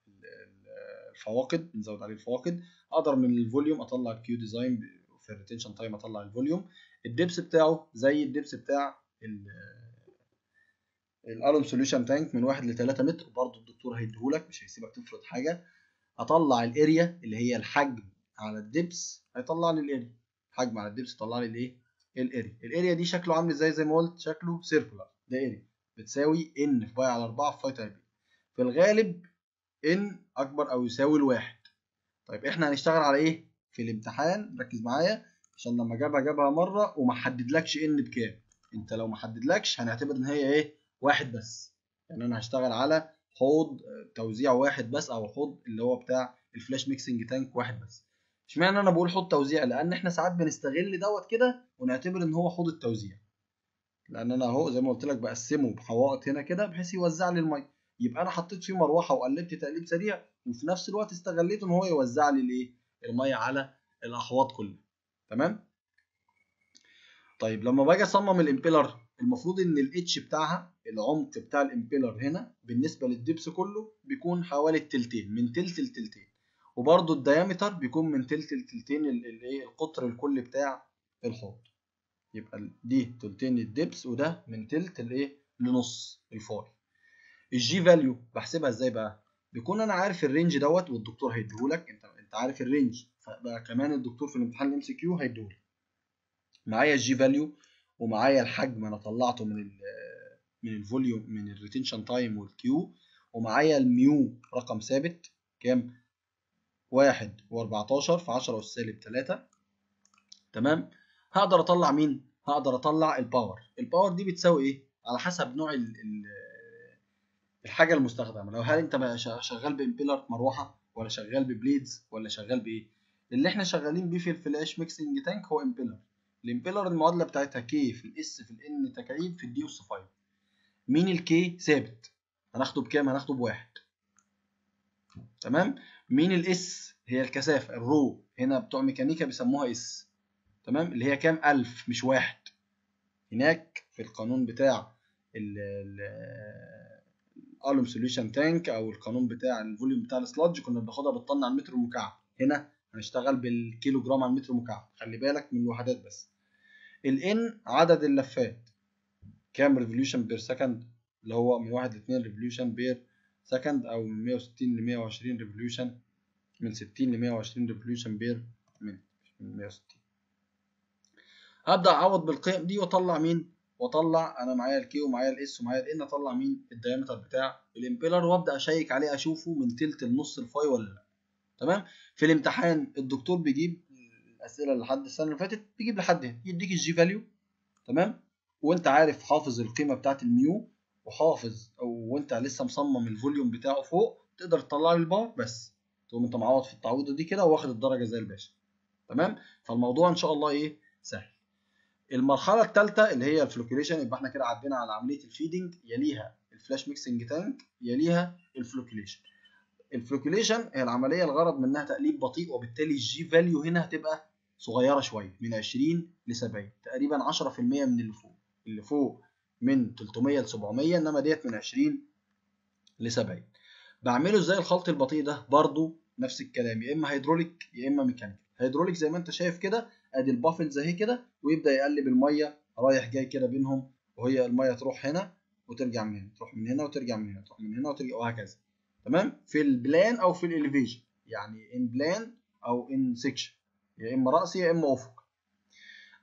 Speaker 1: الفواقد بنزود عليه الفواقد أقدر من الفوليوم أطلع الكيو ديزاين في الريتنشن تايم أطلع الفوليوم الدبس بتاعه زي ال depth بتاع ال alum solution tank من 1 ل 3 متر. برضه الدكتور هيديهولك مش هيسيبك تفرض حاجة. أطلع ال area اللي هي الحجم على ال depth هيطلع لي ال area حجم على ال depth يطلع لي الايه ال area. ال area دي شكله عامل إزاي؟ زي ما قلت شكله circular ده area بتساوي n في pi على 4 في phi تربيع في الغالب n أكبر أو يساوي الواحد. طيب إحنا هنشتغل على إيه؟ في الامتحان. ركز معايا. عشان لما جابها جابها مرة وما حددلكش n بكام. أنت لو ما حددلكش هنعتبر إن هي إيه؟ واحد بس. يعني أنا هشتغل على حوض توزيع واحد بس أو حوض اللي هو بتاع ال flash mixing tank واحد بس. اشمعنى أنا بقول حوض توزيع؟ لأن إحنا ساعات بنستغل دوت كده ونعتبر ان هو حوض التوزيع. لأن أنا اهو زي ما قلت لك بقسمه بحوائط هنا كده بحيث يوزع لي الميه يبقى أنا حطيت فيه مروحة وقلبت تقليب سريع وفي نفس الوقت استغليت ان هو يوزع لي الايه؟ الميه على الاحواض كلها. تمام؟ طيب لما باجي اصمم ال impeller المفروض ان ال H بتاعها العمق بتاع ال impeller هنا بالنسبة لل depth كله بيكون حوالي التلتين من تلت لتلتين. وبرده ال diameter بيكون من تلت لتلتين الايه القطر الكلي بتاع الحوض. يبقى دي تلتين ال depth وده من تلت لايه لنص ال phi ال G value بحسبها إزاي بقى؟ بيكون أنا عارف ال range دوت والدكتور هيديهولك. انت أنت عارف ال range. فبقى كمان الدكتور في الامتحان ال MCQ هيديهولك. معايا ال G value ومعايا الحجم أنا طلعته من ال من ال volume من ال retention time وال Q ومعايا ال mu رقم ثابت. كام؟ واحد واربعتاشر في عشرة أس سالب تلاتة. تمام؟ هقدر أطلع مين؟ هقدر أطلع ال power ال power دي بتساوي إيه؟ على حسب نوع ال ال الحاجة المستخدمة. لو هل أنت شغال ب impeller مروحة ولا شغال ب blades ولا شغال بإيه؟ اللي إحنا شغالين بيه في ال flash mixing tank هو impeller ال impeller المعادلة بتاعتها K في ال S في ال n تكعيب في ال D أس 5 مين ال K ثابت. هناخده بكام؟ هناخده بواحد. تمام؟ مين ال S هي الكثافة ال rho هنا بتوع ميكانيكا بيسموها S تمام؟ اللي هي كام؟ 1000 مش واحد. هناك في القانون بتاع ال alum solution tank أو القانون بتاع ال volume بتاع ال sludge كنا بناخدها بالطن على المتر المكعب. هنا هنشتغل بالكيلو جرام على المتر مكعب خلي بالك من الوحدات بس. ال N عدد اللفات. كام revolution per second اللي هو من 1 ل 2 revolution per second أو من 160 ل 120 revolution من 60 ل 120 revolution per من 160 هبدأ أعوض بالقيم دي وأطلع مين؟ وأطلع أنا معايا ال K ومعايا ال S ومعايا الان أطلع مين؟ ال diameter بتاع ال impeller وأبدأ أشيك عليه أشوفه من تلت لنص ال phi ولا لأ. تمام؟ في الامتحان الدكتور بيجيب الأسئلة لحد السنة اللي فاتت بيجيب لحد هنا يديك ال G value تمام؟ وأنت عارف حافظ القيمة بتاعت ال mu. وحافظ أو وأنت لسه مصمم ال volume بتاعه فوق تقدر تطلع لي ال power بس. تقوم أنت معوض في التعويضة دي كده واخد الدرجة زي الباشا. تمام؟ فالموضوع إن شاء الله إيه؟ سهل. المرحلة الثالثه اللي هي ال flocculation يبقى إحنا كده عدينا على عملية ال feeding يليها ال flash mixing tank يليها ال flocculation. ال flocculation هي العملية الغرض منها تقليب بطيء وبالتالي ال G value هنا هتبقى صغيرة شوية من 20 ل 70 تقريبا 10% من اللي فوق. اللي فوق من 300 ل 700 إنما ديت من 20 ل 70 بعمله إزاي الخلط البطيء ده؟ برضو نفس الكلام يا إما هيدروليك يا إما mechanical hydraulic زي ما أنت شايف كده أدي ال baffles أهي كده ويبدأ يقلب المية رايح جاي كده بينهم وهي المية تروح هنا وترجع من هنا تروح من هنا وترجع من هنا تروح من هنا وترجع وهكذا. تمام؟ في ال plan أو في ال elevation يعني in plan أو in section يا إما رأسي يا إما أفقي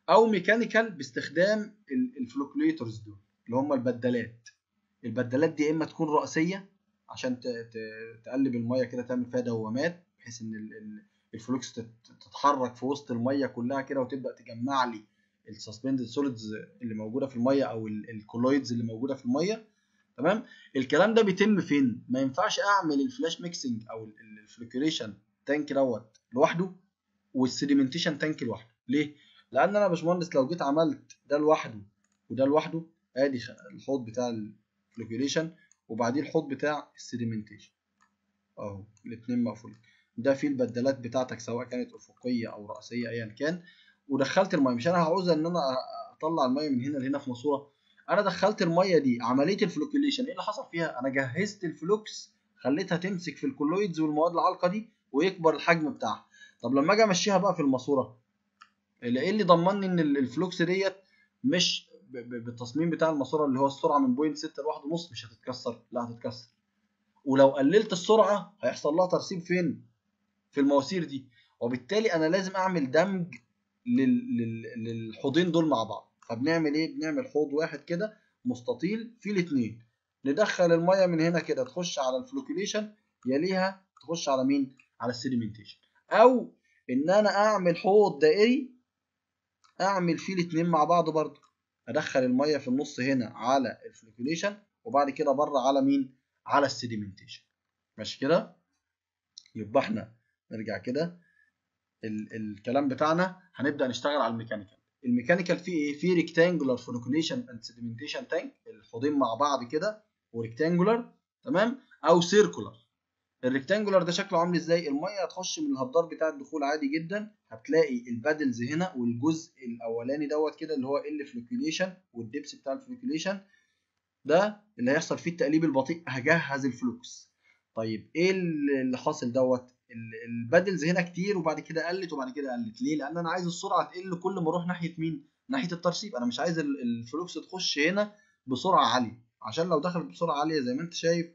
Speaker 1: أو mechanical باستخدام ال flocculators دول اللي هم البدلات البدلات دي يا إما تكون رأسية عشان تقلب المية كده تعمل فيها دوامات بحيث إن ال flocs تتحرك في وسط المية كلها كده وتبدأ تجمع لي ال suspended solids اللي موجودة في المية أو ال colloids اللي موجودة في المية. تمام؟ الكلام ده بيتم فين؟ ما ينفعش أعمل ال flash mixing أو ال flocculation tank دوت لوحده وال sedimentation tank لوحده. ليه؟ لأن أنا يا باشمهندس لو جيت عملت ده لوحده وده لوحده آدي الحوض بتاع ال flocculation وبعديه الحوض بتاع ال sedimentation. أهو الاثنين مقفولين. ده فيه البدلات بتاعتك سواء كانت أفقية أو رأسية ايا كان. ودخلت المية مش أنا هعوز إن أنا أطلع المية من هنا لهنا في ماسورة. أنا دخلت المية دي عملية ال flocculation إيه اللي حصل فيها؟ أنا جهزت ال flocs خليتها تمسك في ال colloids والمواد العالقة دي ويكبر الحجم بتاعها. طب لما أجي أمشيها بقى في الماسورة إيه اللي ضمني إن ال flocs ديت مش بالتصميم بتاع الماسورة اللي هو السرعة من point 6 لواحد ونص مش هتتكسر لا هتتكسر. ولو قللت السرعة هيحصل لها ترسيب فين؟ في المواسير دي. وبالتالي أنا لازم أعمل دمج لل... لل... للحوضين دول مع بعض. فبنعمل إيه؟ بنعمل حوض واحد كده مستطيل فيه الاثنين ندخل المية من هنا كده تخش على ال flocculation يليها تخش على مين؟ على ال sedimentation أو إن أنا أعمل حوض دائري أعمل فيه الاثنين مع بعض برضه. أدخل المية في النص هنا على ال flocculation وبعد كده بره على مين؟ على ال sedimentation. ماشي كده؟ يبقى إحنا نرجع كده. ال الكلام بتاعنا هنبدأ نشتغل على ال mechanical. ال mechanical فيه إيه؟ فيه rectangular flocculation and sedimentation tank الحوضين مع بعض كده و rectangular تمام؟ أو circular ال rectangular ده شكله عامل إزاي؟ المية هتخش من الهدار بتاع الدخول عادي جدا هتلاقي ال paddles هنا والجزء الأولاني دوت كده اللي هو ال flocculation وال depth بتاع ال flocculation ده اللي هيحصل فيه التقليب البطيء هجهز ال flocs. طيب إيه اللي حاصل دوت؟ ال paddles هنا كتير وبعد كده قلت وبعد كده قلت. ليه؟ لأن أنا عايز السرعة تقل كل ما أروح ناحية مين؟ ناحية الترسيب. أنا مش عايز ال flocs تخش هنا بسرعة عالية. عشان لو دخلت بسرعة عالية زي ما أنت شايف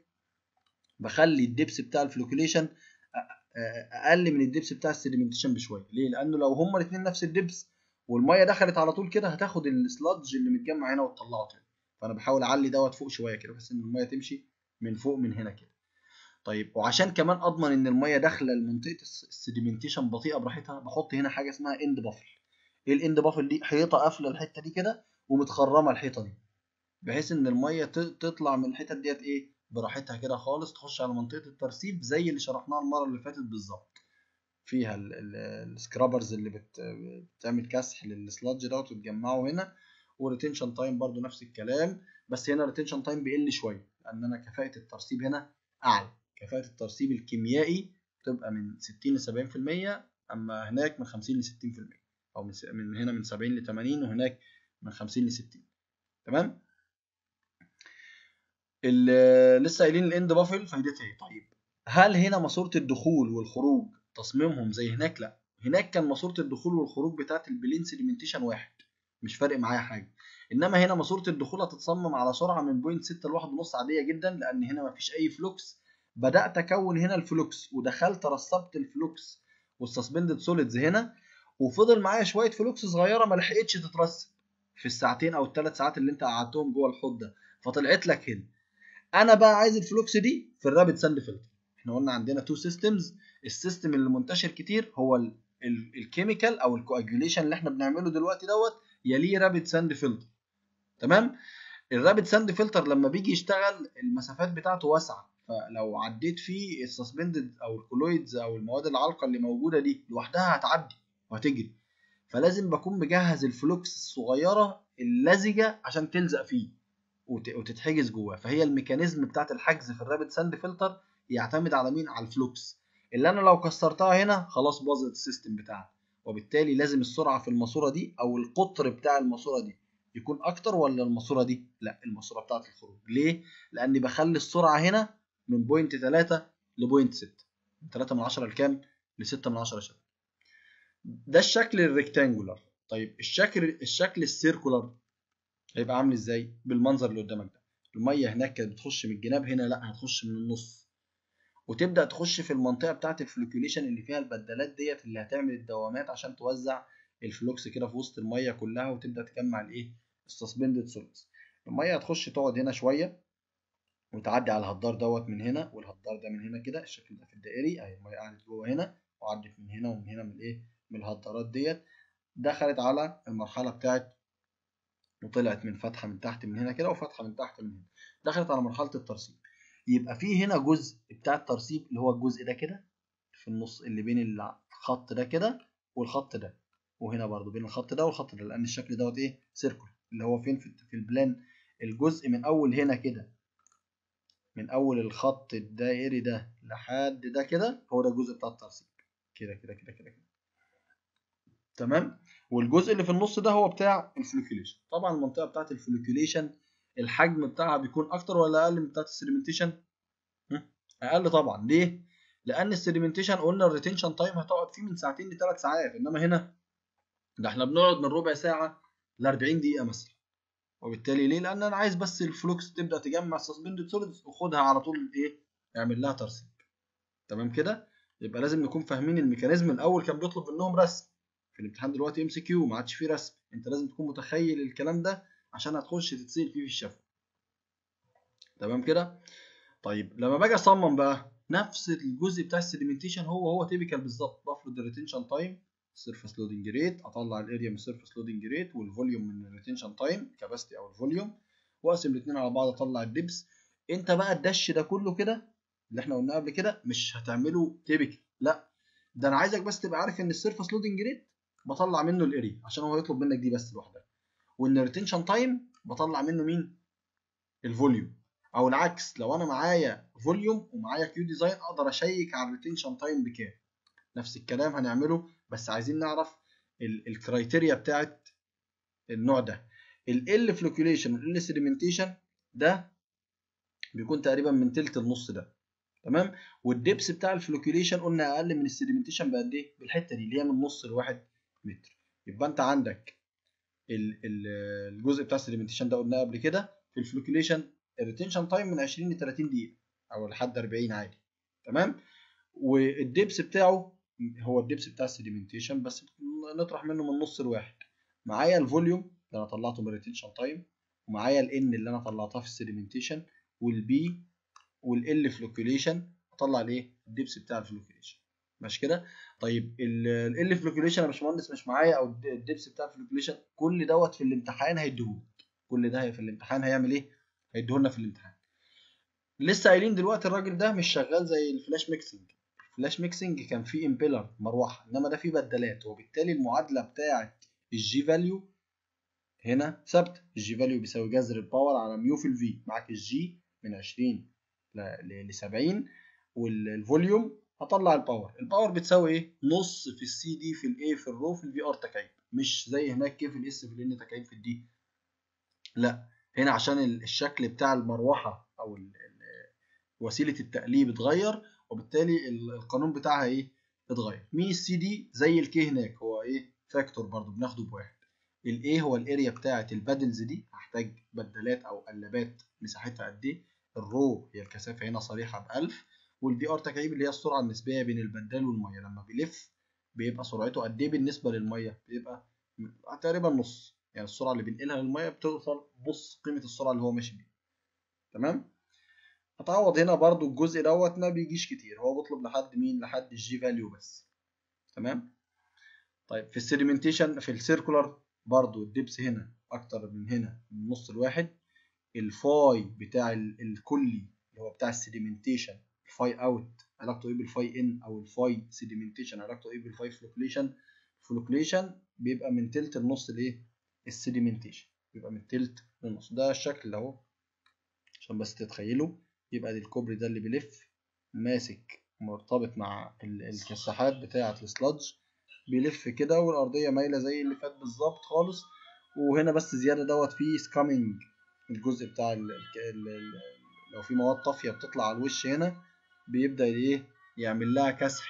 Speaker 1: بخلي ال depth بتاع ال flocculation أقل من ال depth بتاع ال sedimentation بشوية. ليه؟ لأنه لو هما الاثنين نفس ال depth والمية دخلت على طول كده هتاخد ال sludge اللي متجمع هنا وتطلعه تاني. فأنا بحاول أعلي دوت فوق شوية كده بحيث إن المية تمشي من فوق من هنا كده. طيب وعشان كمان أضمن إن المية داخلة لمنطقة ال sedimentation بطيئة براحتها بحط هنا حاجة اسمها end baffle إيه ال end baffle دي؟ حيطة قافلة الحتة دي كده ومتخرمة الحيطة دي. بحيث إن المية تطلع من الحتت ديت إيه؟ براحتها كده خالص تخش على منطقة الترسيب زي اللي شرحناها المرة اللي فاتت بالظبط. فيها ال scrapers اللي بت... بتعمل كسح لل sludge دوت وتجمعه هنا و retention time برضو نفس الكلام بس هنا ال retention time بيقل شوية لأن أنا كفاءة الترسيب هنا أعلى. كفاءة الترسيب الكيميائي بتبقى من 60 ل 70% أما هناك من 50 ل 60% أو من هنا من 70 ل 80 وهناك من 50 ل 60 تمام؟ لسه قايلين ال end baffle فايدتها إيه؟ طيب هل هنا ماسورة الدخول والخروج تصميمهم زي هناك؟ لا هناك كان ماسورة الدخول والخروج بتاعه ال plain sedimentation واحد مش فارق معايا حاجة. إنما هنا ماسورة الدخول هتتصمم على سرعة من point 6 لواحد ونص عادية جدا لأن هنا مفيش أي flocs بدأت أكون هنا ال flocs ودخلت رسبت ال flocs وال suspended solids هنا وفضل معايا شوية flocs صغيرة ما لحقتش تترسب في الساعتين أو الثلاث ساعات اللي أنت قعدتهم جوه الحوض ده. فطلعت لك هنا. أنا بقى عايز ال flocs دي في ال rapid sand filter. إحنا قلنا عندنا two systems ال system اللي منتشر كتير هو ال chemical أو ال coagulation اللي إحنا بنعمله دلوقتي دوت يليه rapid sand filter. تمام؟ ال rapid sand filter لما بيجي يشتغل المسافات بتاعته واسعة. فلو عديت فيه ال suspended أو ال colloids أو المواد العالقة اللي موجودة دي لوحدها هتعدي وهتجري. فلازم بكون مجهز ال flocs الصغيرة اللزجة عشان تلزق فيه. وتتحجز جواه. فهي ال mechanism بتاعت الحجز في ال rapid sand filter يعتمد على مين؟ على ال flocs. اللي أنا لو كسرتها هنا خلاص باظت ال system بتاعنا وبالتالي لازم السرعة في الماسورة دي أو القطر بتاع الماسورة دي يكون أكتر ولا الماسورة دي؟ لا الماسورة بتاعت الخروج. ليه؟ لأني بخلي السرعة هنا من point 3 ل point 6 من 3 من 10 لكام؟ ل 6 من 10 شباب ده الشكل ال rectangular طيب الشكل الشكل ال circular هيبقى عامل إزاي؟ بالمنظر اللي قدامك ده. المية هناك كانت بتخش من الجناب هنا لا هتخش من النص. وتبدأ تخش في المنطقة بتاعه ال flocculation اللي فيها البدلات ديت اللي هتعمل الدوامات عشان توزع ال flocs كده في وسط المية كلها وتبدأ تجمع الإيه؟ ال suspended solids المية هتخش تقعد هنا شوية وتعدي على الهدار دوت من هنا والهدار ده من هنا كده الشكل ده في الدائري أهي المية قعدت جوه هنا وعدت من هنا ومن هنا من الإيه؟ من الهدارات ديت. دخلت على المرحلة بتاعت وطلعت من فتحة من تحت من هنا كده وفتحة من تحت من هنا. دخلت على مرحلة الترسيب. يبقى في هنا جزء بتاع الترسيب اللي هو الجزء ده كده في النص اللي بين الخط ده كده والخط ده. وهنا برضو بين الخط ده والخط ده لأن الشكل دوت إيه؟ سيركل اللي هو فين؟ في البلان. الجزء من أول هنا كده من أول الخط الدائري ده لحد ده كده هو ده الجزء بتاع الترسيب. كده كده كده كده كده. تمام؟ والجزء اللي في النص ده هو بتاع ال flocculation طبعا المنطقة بتاعت ال flocculation الحجم بتاعها بيكون أكتر ولا أقل من بتاعت ال sedimentation أقل طبعا. ليه؟ لأن ال sedimentation قلنا ال retention time هتقعد فيه من ساعتين لثلاث ساعات. إنما هنا ده إحنا بنقعد من ربع ساعة ل 40 دقيقة مثلا. وبالتالي ليه؟ لأن أنا عايز بس ال flocs تبدأ تجمع ال suspended solids وخدها على طول إيه؟ اعمل لها ترسيب. تمام كده؟ يبقى لازم نكون فاهمين ال mechanism الأول كان بيطلب منهم رسم. في الامتحان دلوقتي MCQ ما عادش فيه رسم. انت لازم تكون متخيل الكلام ده عشان هتخش تتسال فيه في الشفوي. تمام كده؟ طيب لما باجي اصمم بقى نفس الجزء بتاع ال sedimentation هو هو typical بالظبط. بفرض الريتنشن تايم السيرفس لودنج ريت اطلع الاريا من السيرفس لودنج ريت والفوليوم من الريتنشن تايم كاباسيتي أو الفوليوم واقسم الاثنين على بعض اطلع ال depth. انت بقى الدش ده كله كده اللي إحنا قلناه قبل كده مش هتعمله typical لا ده أنا عايزك بس تبقى عارف إن ال surface loading rate بطلع منه ال area عشان هو يطلب منك دي بس لوحدها وإن ال retention time بطلع منه مين؟ ال volume. أو العكس لو أنا معايا volume ومعايا Q design أقدر أ check على ال retention time بكام؟ نفس الكلام هنعمله بس عايزين نعرف ال criteria بتاعت النوع ده. ال flocculation وال sedimentation ده بيكون تقريبا من تلت النص ده. تمام؟ وال depth بتاع ال flocculation قلنا أقل من ال sedimentation بقد إيه؟ بالحتة دي اللي هي من نص لواحد متر. يبقى انت عندك ال ال الجزء بتاع ال sedimentation ده قلناه قبل كده. في ال flocculation ال retention time من 20 ل 30 دقيقة أو لحد 40 عادي. تمام؟ وال depth بتاعه هو الدبس بتاع السيديمنتيشن بس نطرح منه من نص لواحد. معايا الفوليوم اللي أنا طلعته من الريتنشن تايم ومعايا الان اللي أنا طلعتها في السيديمنتيشن والبي والال فلوكيوليشن أطلع الايه الدبس بتاع الفلوكيوليشن ماشي كده؟ طيب ال فلوكيوليشن يا باشمهندس مش معايا أو الدبس بتاع الفلوكيوليشن كل دوت في الامتحان هيديهولك. كل ده في الامتحان هيعمل إيه؟ هيديهولنا في الامتحان. لسه قايلين دلوقتي الراجل ده مش شغال زي الفلاش ميكسنج ال flash mixing كان فيه impeller مروحة إنما ده فيه بدلات وبالتالي المعادلة بتاعه ال G value هنا ثابتة. الجي فاليو بيساوي جذر الباور على ميو في الفي معاك الجي من 20 ل 70 وال volume هطلع ال power ال power بتساوي إيه؟ نص في السي دي في ال A في ال ρ في ال VR تكعيب. مش زي هناك كيف الاس في الان تكعيب في الدي لا هنا عشان الشكل بتاع المروحة أو وسيلة التقليب اتغير وبالتالي القانون بتاعها إيه؟ اتغير. مين السي دي زي ال K هناك هو إيه؟ factor برضو بناخده بواحد. ال A هو ال area بتاعة ال paddles دي. هحتاج بدلات أو قلبات مساحتها قد إيه؟ ال ρ هي الكثافة هنا صريحة ب 1000 وال VR تكعيب اللي هي السرعة النسبية بين البدال والمية. لما بيلف بيبقى سرعته قد إيه بالنسبة للمية؟ بيبقى تقريبا نص. يعني السرعة اللي بينقلها للمية بتوصل نص قيمة السرعة اللي هو ماشي بيها. تمام؟ هتعوض هنا برضو الجزء دوت ما بيجيش كتير. هو بيطلب لحد مين؟ لحد ال G value بس. تمام؟ طيب في ال sedimentation في ال circular برضو ال depth هنا أكتر من هنا من نص لواحد. ال phi بتاع الكلي اللي هو بتاع ال sedimentation ال phi out علاقته إيه بال phi in أو ال phi sedimentation علاقته إيه بال phi flocculation flocculation بيبقى من تلت لنص الايه ال sedimentation بيبقى من تلت لنص ده الشكل أهو. عشان بس تتخيلوا يبقى دي الكوبري ده اللي بيلف ماسك مرتبط مع الكساحات بتاعة ال sludge بيلف كده والأرضية مايلة زي اللي فات بالظبط خالص. وهنا بس زيادة دوت فيه skimming الجزء بتاع ال ال ال لو في مواد طافية بتطلع على الوش هنا. بيبدأ إيه؟ يعمل لها كسح.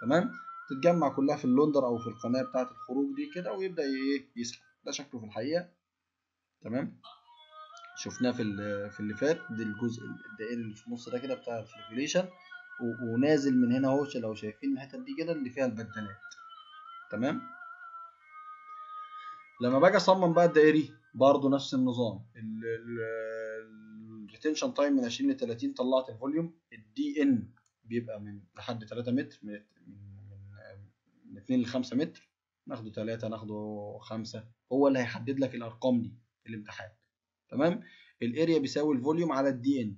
Speaker 1: تمام؟ تتجمع كلها في ال launder أو في القناة بتاعة الخروج دي كده ويبدأ إيه؟ يسحب. ده شكله في الحقيقة. تمام؟ شفناه في في اللي فات. ده الجزء الدائري اللي في النص ده كده بتاع ال flocculation ونازل من هنا أهو لو شايفين الحتت دي كده اللي فيها البدلات. تمام؟ لما باجي أصمم بقى الدائري برضه نفس النظام. ال retention time من 20 ل 30 طلعت ال volume ال d n بيبقى من لحد 3 متر من من 2 ل 5 متر ناخده 3 ناخده 5 هو اللي هيحدد لك الأرقام دي في الامتحان. تمام؟ الاريا بيساوي الفوليوم على الدي ان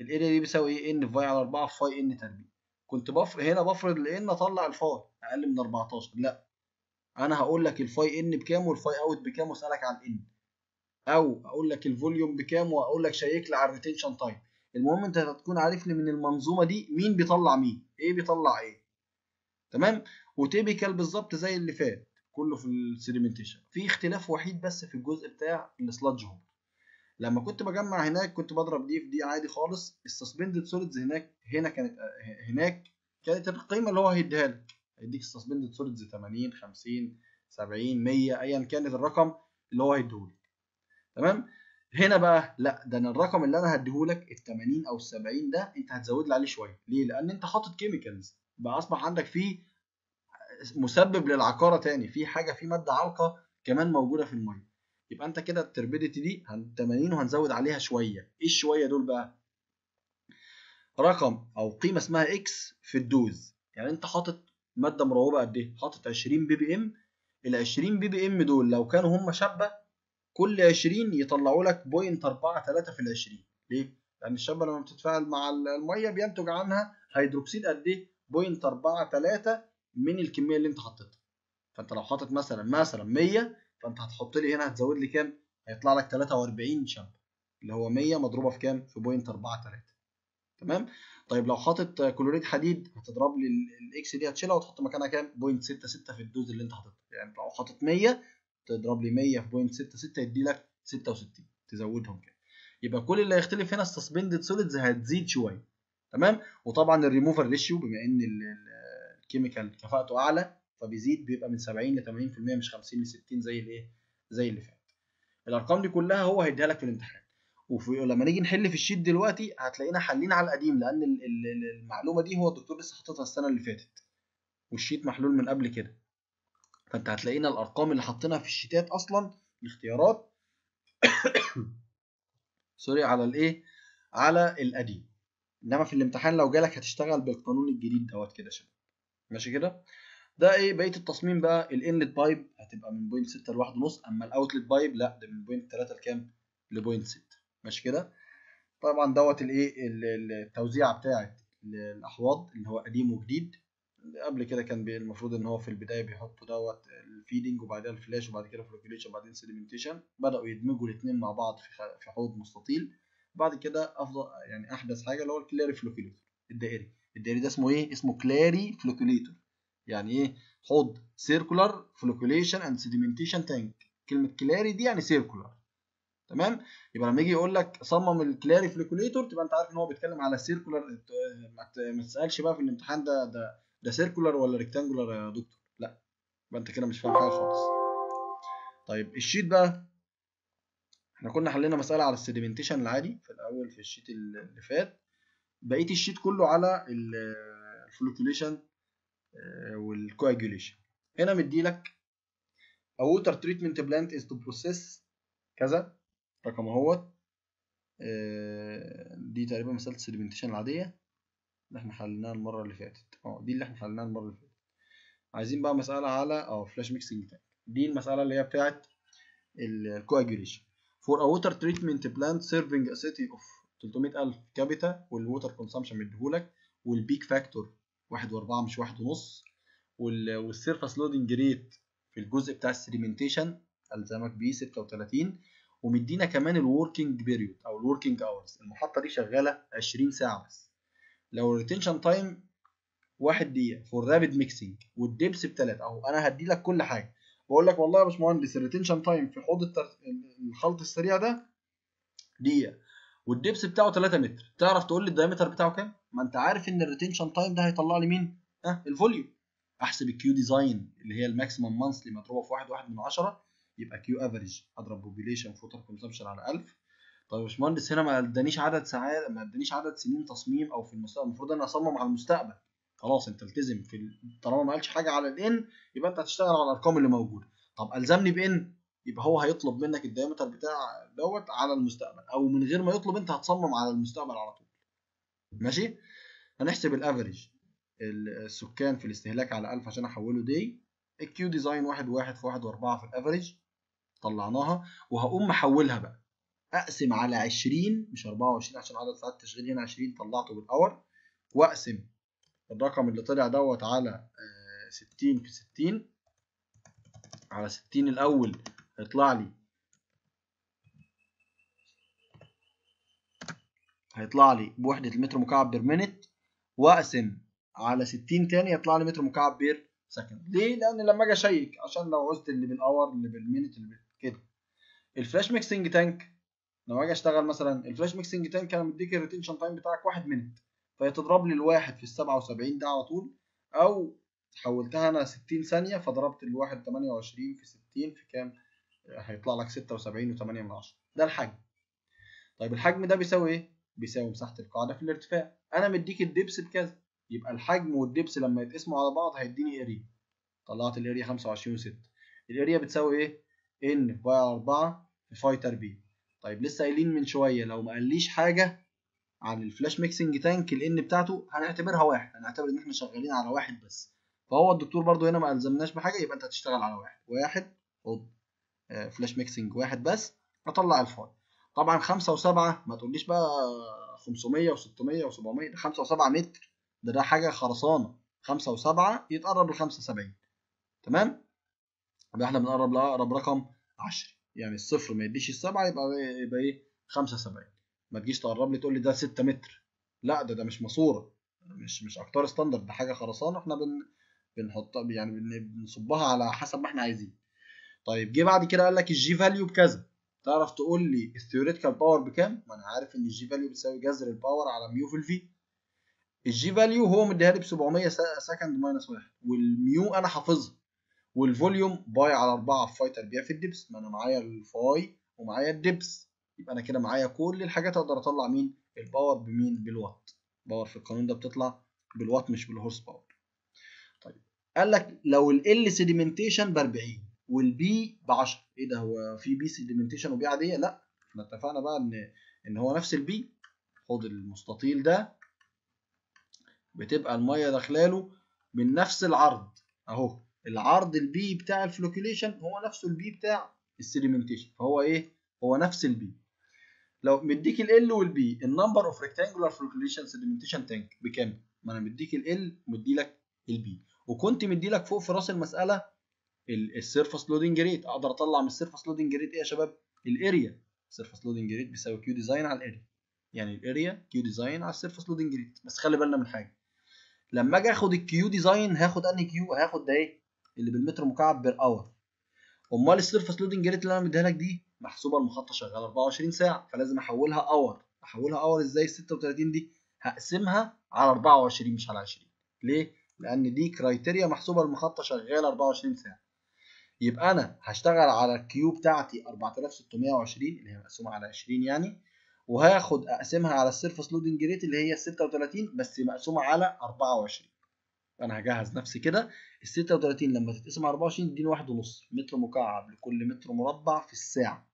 Speaker 1: الاريا دي بيساوي إيه؟ n pi على 4 في phi in تربيع. كنت بفرض هنا بفرض لأن أطلع ال phi أقل من 14 لا. أنا هقول لك ال phi in بكام وال phi out بكام وأسألك عن ال n أو أقول لك ال volume بكام وأقول لك check لي على ال retention time. المهم أنت هتكون عارف لي من المنظومة دي مين بيطلع مين. إيه بيطلع إيه تمام؟ و typical بالظبط زي اللي فات. كله في ال sedimentation في اختلاف وحيد بس في الجزء بتاع ال sludge hopper لما كنت بجمع هناك كنت بضرب دي في دي عادي خالص. ال suspended solids هناك هنا كانت هناك كانت القيمة اللي هو هيديها لك. هيديك ال suspended solids 80 50 70 100 ايا كانت الرقم اللي هو هيديهولك. تمام؟ هنا بقى لا ده أنا الرقم اللي أنا هديهولك ال 80 أو ال 70 ده أنت هتزود لي عليه شوية. ليه؟ لأن أنت حاطط chemicals بقى أصبح عندك فيه مسبب للعقارة تاني في حاجة في مادة عالقة كمان موجودة في المية. يبقى أنت كده ال turbidity دي 80 وهنزود عليها شوية. إيه الشوية دول بقى؟ رقم أو قيمة اسمها x في ال dose. يعني أنت حاطط مادة مروبة قد إيه؟ حاطط 20 ppm. ال 20 بي بي إم دول لو كانوا هم شبة كل 20 يطلعوا لك point 4 3 في ال 20 ليه؟ لأن الشبه لما بتتفاعل مع المية بينتج عنها هيدروكسيد قد إيه؟ point 4 3 من الكمية اللي أنت حطيتها. فأنت لو حاطط مثلا مثلا 100 فأنت هتحط لي هنا هتزود لي كام؟ هيطلع لك 43 شبه اللي هو 100 مضروبة في كام؟ في point 4 3 تمام؟ طيب لو حاطط كلوريد حديد هتضرب لي ال x دي هتشيلها وتحط مكانها كام؟ point 6 6 في ال dose اللي أنت حاططها. يعني لو حاطط 100 تضرب لي 100 في point 6 6 يدي لك 66 تزودهم كده. يبقى كل اللي هيختلف هنا ال suspended solids هتزيد شوية. تمام؟ وطبعا الريموفر ريشيو بما إن ال chemical كفاءته أعلى فبيزيد بيبقى من 70 ل 80% مش 50 ل 60 زي الايه؟ زي اللي فات. الأرقام دي كلها هو هيديها لك في الامتحان. ولما نيجي نحل في ال sheet دلوقتي هتلاقينا حلين على القديم لأن المعلومة دي هو الدكتور لسه حاططها السنة اللي فاتت. وال sheet محلول من قبل كده. فانت هتلاقينا الأرقام اللي حاطينها في الشيتات أصلا الاختيارات. sorry على الإيه؟ على القديم. إنما في الامتحان لو جالك هتشتغل بالقانون الجديد دوت كده شباب. ماشي كده؟ ده إيه؟ بقية التصميم بقى. ال inlet pipe هتبقى من point 6 لواحد ونص. أما ال outlet pipe لا ده من point 3 لكام؟ ل point 6 ماشي كده؟ طبعا دوت الايه التوزيعه بتاعه الأحواض اللي هو قديم وجديد. قبل كده كان المفروض إن هو في البداية بيحطوا دوت ال feeding وبعدها الفلاش وبعد كده flocculation وبعدين sedimentation بدأوا يدمجوا الاثنين مع بعض في في حوض مستطيل. بعد كده أفضل يعني أحدث حاجة اللي هو ال clariflocculator الدائري. الدائري ده اسمه إيه؟ اسمه clariflocculator يعني إيه؟ حوض circular flocculation and sedimentation tank كلمة clari دي يعني circular تمام؟ يبقى لما يجي يقول لك صمم ال clariflocculator تبقى أنت عارف إن هو بيتكلم على circular ما تسألش بقى في الامتحان ده ده ده circular ولا rectangular يا دكتور؟ لا. يبقى انت كده مش فاهم حاجة خالص. طيب ال sheet بقى إحنا كنا حلينا مسألة على ال sedimentation العادي في الأول في ال sheet اللي فات. بقية ال sheet كله على ال flocculation وال coagulation هنا مدي لك a water treatment plant is to process كذا رقم اهوت. دي تقريبا مسألة ال sedimentation العادية. اللي إحنا حليناها المرة اللي فاتت. آه دي اللي إحنا حليناها المرة اللي فاتت. عايزين بقى مسألة على آه flash mixing tank دي المسألة اللي هي بتاعت ال coagulation for a water treatment plant serving a city of 300000 capita وال water consumption مديهولك وال peak factor واحد وأربعة مش واحد ونص وال surface loading rate في الجزء بتاع ال sedimentation ألزمك بيه 36 ومدينا كمان ال working period أو ال working hours المحطة دي شغالة 20 ساعة بس. لو ال retention time واحد دقيقة for rapid mixing وال depth بتلاتة. أهو أنا هدي لك كل حاجة. بقول لك والله يا باشمهندس ال retention time في حوض التر... الخلط السريع ده دقيقة. وال depth بتاعه 3 متر. تعرف تقول لي ال diameter بتاعه كام؟ ما أنت عارف إن ال retention time ده هيطلع لي مين؟ ها؟ ال volume. أحسب ال Q design اللي هي ال maximum monthly مضروبه في 1 1 من 10 يبقى Q average أضرب population في water consumption على 1000 طيب يا باشمهندس هنا ما ادانيش عدد ساعات ما ادانيش عدد سنين تصميم أو في المستقبل. المفروض أنا أصمم على المستقبل. خلاص انت التزم في ال... طالما ما قالش حاجة على ال N يبقى أنت هتشتغل على الأرقام اللي موجودة. طب ألزمني ب N يبقى هو هيطلب منك ال diameter بتاع دوت على المستقبل. أو من غير ما يطلب أنت هتصمم على المستقبل على طول. ماشي؟ هنحسب ال average السكان في الاستهلاك على 1000 عشان أحوله دي ال Q design واحد واحد في واحد وأربعة في ال average طلعناها. وهقوم محولها بقى. أقسم على 20 مش 24 عشان عدد ساعات التشغيل هنا 20 طلعته بال hour. وأقسم الرقم اللي طلع دوت على 60 في 60 على 60 الأول هيطلع لي هيطلع لي بوحدة المتر مكعب per minute. وأقسم على 60 تاني يطلع لي متر مكعب per second. ليه؟ لأن لما أجي أشيك عشان لو عوزت اللي بال hour اللي بال minute اللي كده. ال flash mixing tank لو أجي أشتغل مثلا ال flash mixing tank أنا مديك ال retention time بتاعك 1 minute فهي تضرب لي الواحد في ال 77 ده على طول. أو حولتها أنا 60 ثانية فضربت الواحد 28 في 60 في كام؟ هيطلع لك 76 و8 من 10 ده الحجم. طيب الحجم ده بيساوي إيه؟ بيساوي مساحة القاعدة في الارتفاع. أنا مديك الدبس بكذا. يبقى الحجم وال depth لما يتقسموا على بعض هيديني area طلعت ال area 25 و6 ال area بتساوي إيه؟ N π على 4 في φ تربيع طيب لسه قايلين من شوية لو ما قاليش حاجة عن ال flash mixing tank ال N بتاعته هنعتبرها واحد هنعتبر إن إحنا شغالين على واحد بس. فهو الدكتور برضو هنا ما ألزمناش بحاجة يبقى أنت هتشتغل على واحد. واحد خد آه، flash mixing واحد بس أطلع ال φ طبعا خمسة وسبعة ما تقوليش بقى 500 و600 و700 ده خمسة وسبعة متر ده ده حاجة خرسانة. خمسة وسبعة يتقرب لخمسة سبعين تمام؟ يبقى إحنا بنقرب لأقرب رقم 10 يعني الصفر ما يديش السبعة يبقى يبقى إيه؟ 75 ما تجيش تقرب لي تقول لي ده 6 متر. لا ده ده مش ماسورة. مش مش أقطار standard ده حاجة خرسانة إحنا بن بنحطها يعني بن- بنصبها على حسب ما إحنا عايزين. طيب جه بعد كده قال لك ال G value بكذا. تعرف تقول لي ال theoretical power بكام؟ ما أنا عارف إن ال G value بتساوي جذر ال power على μ في ال V. ال G value هو مديها لي ب 700 second minus 1 وال μ أنا حافظها. وال volume π على 4 في φ تربيع في ال depth. ما أنا معايا ال φ ومعايا ال depth. يبقى أنا كده معايا كل الحاجات أقدر أطلع مين؟ ال power بمين؟ بالوات. power في القانون ده بتطلع بالوات مش بال horse power. طيب قال لك لو ال L sedimentation ب 40 وال B ب 10 إيه ده؟ هو في B sedimentation و B عادية؟ لأ. إحنا اتفقنا بقى إن إن هو نفس ال B خد المستطيل ده. بتبقى المية داخلاله من نفس العرض. أهو. العرض ال B بتاع ال flocculation هو نفسه ال B بتاع ال sedimentation. فهو إيه؟ هو نفس ال B. لو مديك ال L وال B ال number of rectangular flocculation sedimentation tank بكام؟ ما أنا مديك ال L ومدي لك ال B وكنت مدي لك فوق في راس المسألة ال surface loading rate أقدر أطلع من ال surface loading rate إيه يا شباب؟ ال area ال surface loading rate بيساوي Q design على ال area يعني ال area Q design على ال surface loading rate بس خلي بالنا من حاجة. لما أجي آخد ال Q design هاخد أنهي Q هاخد ده إيه؟ اللي بالمتر مكعب per hour أمال ال surface loading rate اللي أنا مديها لك دي محسوبة المخطط شغال 24 ساعة فلازم أحولها hour أحولها hour إزاي؟ 36 دي هقسمها على 24 مش على 20 ليه؟ لأن دي criteria محسوبة المخطط شغال 24 ساعة. يبقى أنا هشتغل على ال Q بتاعتي 4620 اللي هي مقسومة على 20 يعني وهاخد أقسمها على ال surface loading rate اللي هي 36 بس مقسومة على 24 أنا هجهز نفسي كده. ال 36 لما تتقسم على 24 تديني واحد ونص متر مكعب لكل متر مربع في الساعة.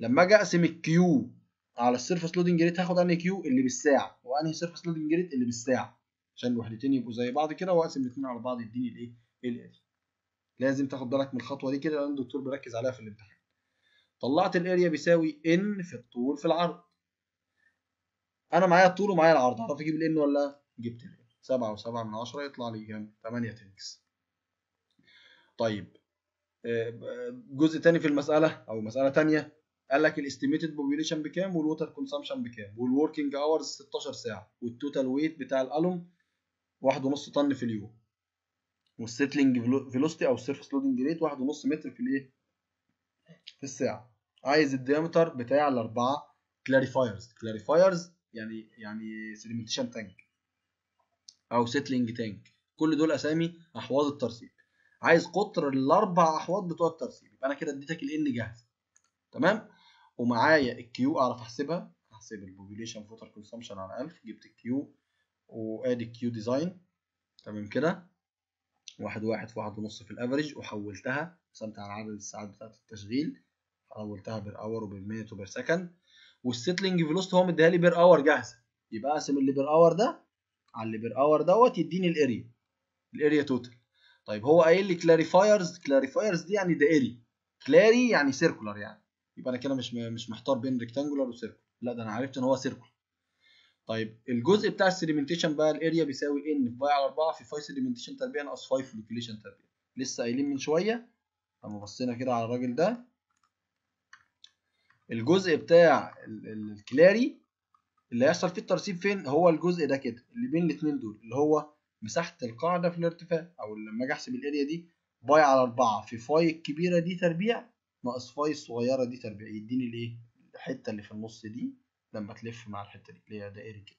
Speaker 1: لما أجي أقسم ال Q على ال surface loading rate هاخد أنهي Q اللي بالساعة. وأنهي surface loading rate اللي بالساعة. عشان الوحدتين يبقوا زي بعض كده وأقسم الاثنين على بعض يديني الايه ال area لازم تاخد بالك من الخطوة دي كده لأن الدكتور بيركز عليها في الامتحان. طلعت ال area بيساوي N في الطول في العرض. أنا معايا الطول ومعايا العرض. اعرف أجيب ال N ولا؟ جبت ال N 7 و7 من 10 يطلع لي كام 8 tanks. طيب جزء تاني في المسألة أو مسألة تانية قال لك ال estimated population بكام وال water consumption بكام وال working hours 16 ساعة وال total weight بتاع ال alum 1.5 طن في اليوم. وال settling velocity أو ال surface loading rate 1.5 متر في الإيه؟ في الساعة. عايز ال diameter بتاع الأربعة clarifiers clarifiers يعني يعني sedimentation tank أو settling tank كل دول أسامي أحواض الترسيب. عايز قطر الأربع أحواض بتوع الترسيب. يبقى أنا كده اديتك ال N جاهز تمام؟ ومعايا ال Q أعرف أحسبها. أحسب ال population في water consumption على 1000 جبت ال Q وأدي ال Q design تمام كده؟ واحد واحد في واحد ونص في ال average وحولتها. قسمت على عدد الساعات بتاعت التشغيل. حولتها per hour و per minute و per second وال settling velocity هو مديها لي per hour جاهزة. يبقى أقسم اللي per hour ده على اللي per hour دوت يديني ال area. ال area total طيب هو قايل لي clarifiers clarifiers دي يعني ده اري clari يعني circular يعني. يبقى أنا كده مش مش محتار بين rectangular و circular لا ده أنا عرفت إن هو circular طيب الجزء بتاع ال sedimentation بقى ال area بيساوي n في pi على 4 في phi sedimentation تربيع ناقص phi flocculation تربيع. لسه قايلين من شوية. لما بصينا كده على الراجل ده. الجزء بتاع ال- ال- ال clari اللي هيحصل فيه الترسيب فين؟ هو الجزء ده كده اللي بين الاثنين دول اللي هو مساحة القاعدة في الارتفاع أو لما أجي أحسب ال area دي pi على 4 في phi الكبيرة دي تربيع ناقص phi الصغيرة دي تربيع. يديني الايه الحتة اللي في النص دي لما تلف مع الحتة دي اللي هي دائري كده.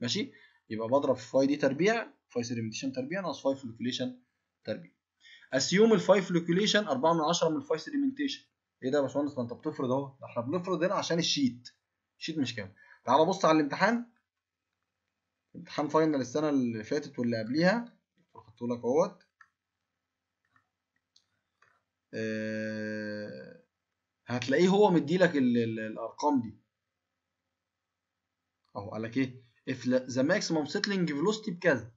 Speaker 1: ماشي؟ يبقى بضرب في phi دي تربيع phi sedimentation تربيع ناقص phi flocculation تربيع. assume ال phi flocculation 4 من 10 من ال phi sedimentation إيه ده يا باشمهندس؟ ما أنت بتفرض أهو. ده إحنا بنفرض هنا عشان ال sheet. ال sheet مش كامل. تعال بص على الامتحان. امتحان final السنة اللي فاتت واللي قبليها. حطه لك اهوت. آه، هتلاقيه هو مديلك ال- ال- الارقام دي. اهو قال لك إيه؟ If the maximum settling velocity بكذا.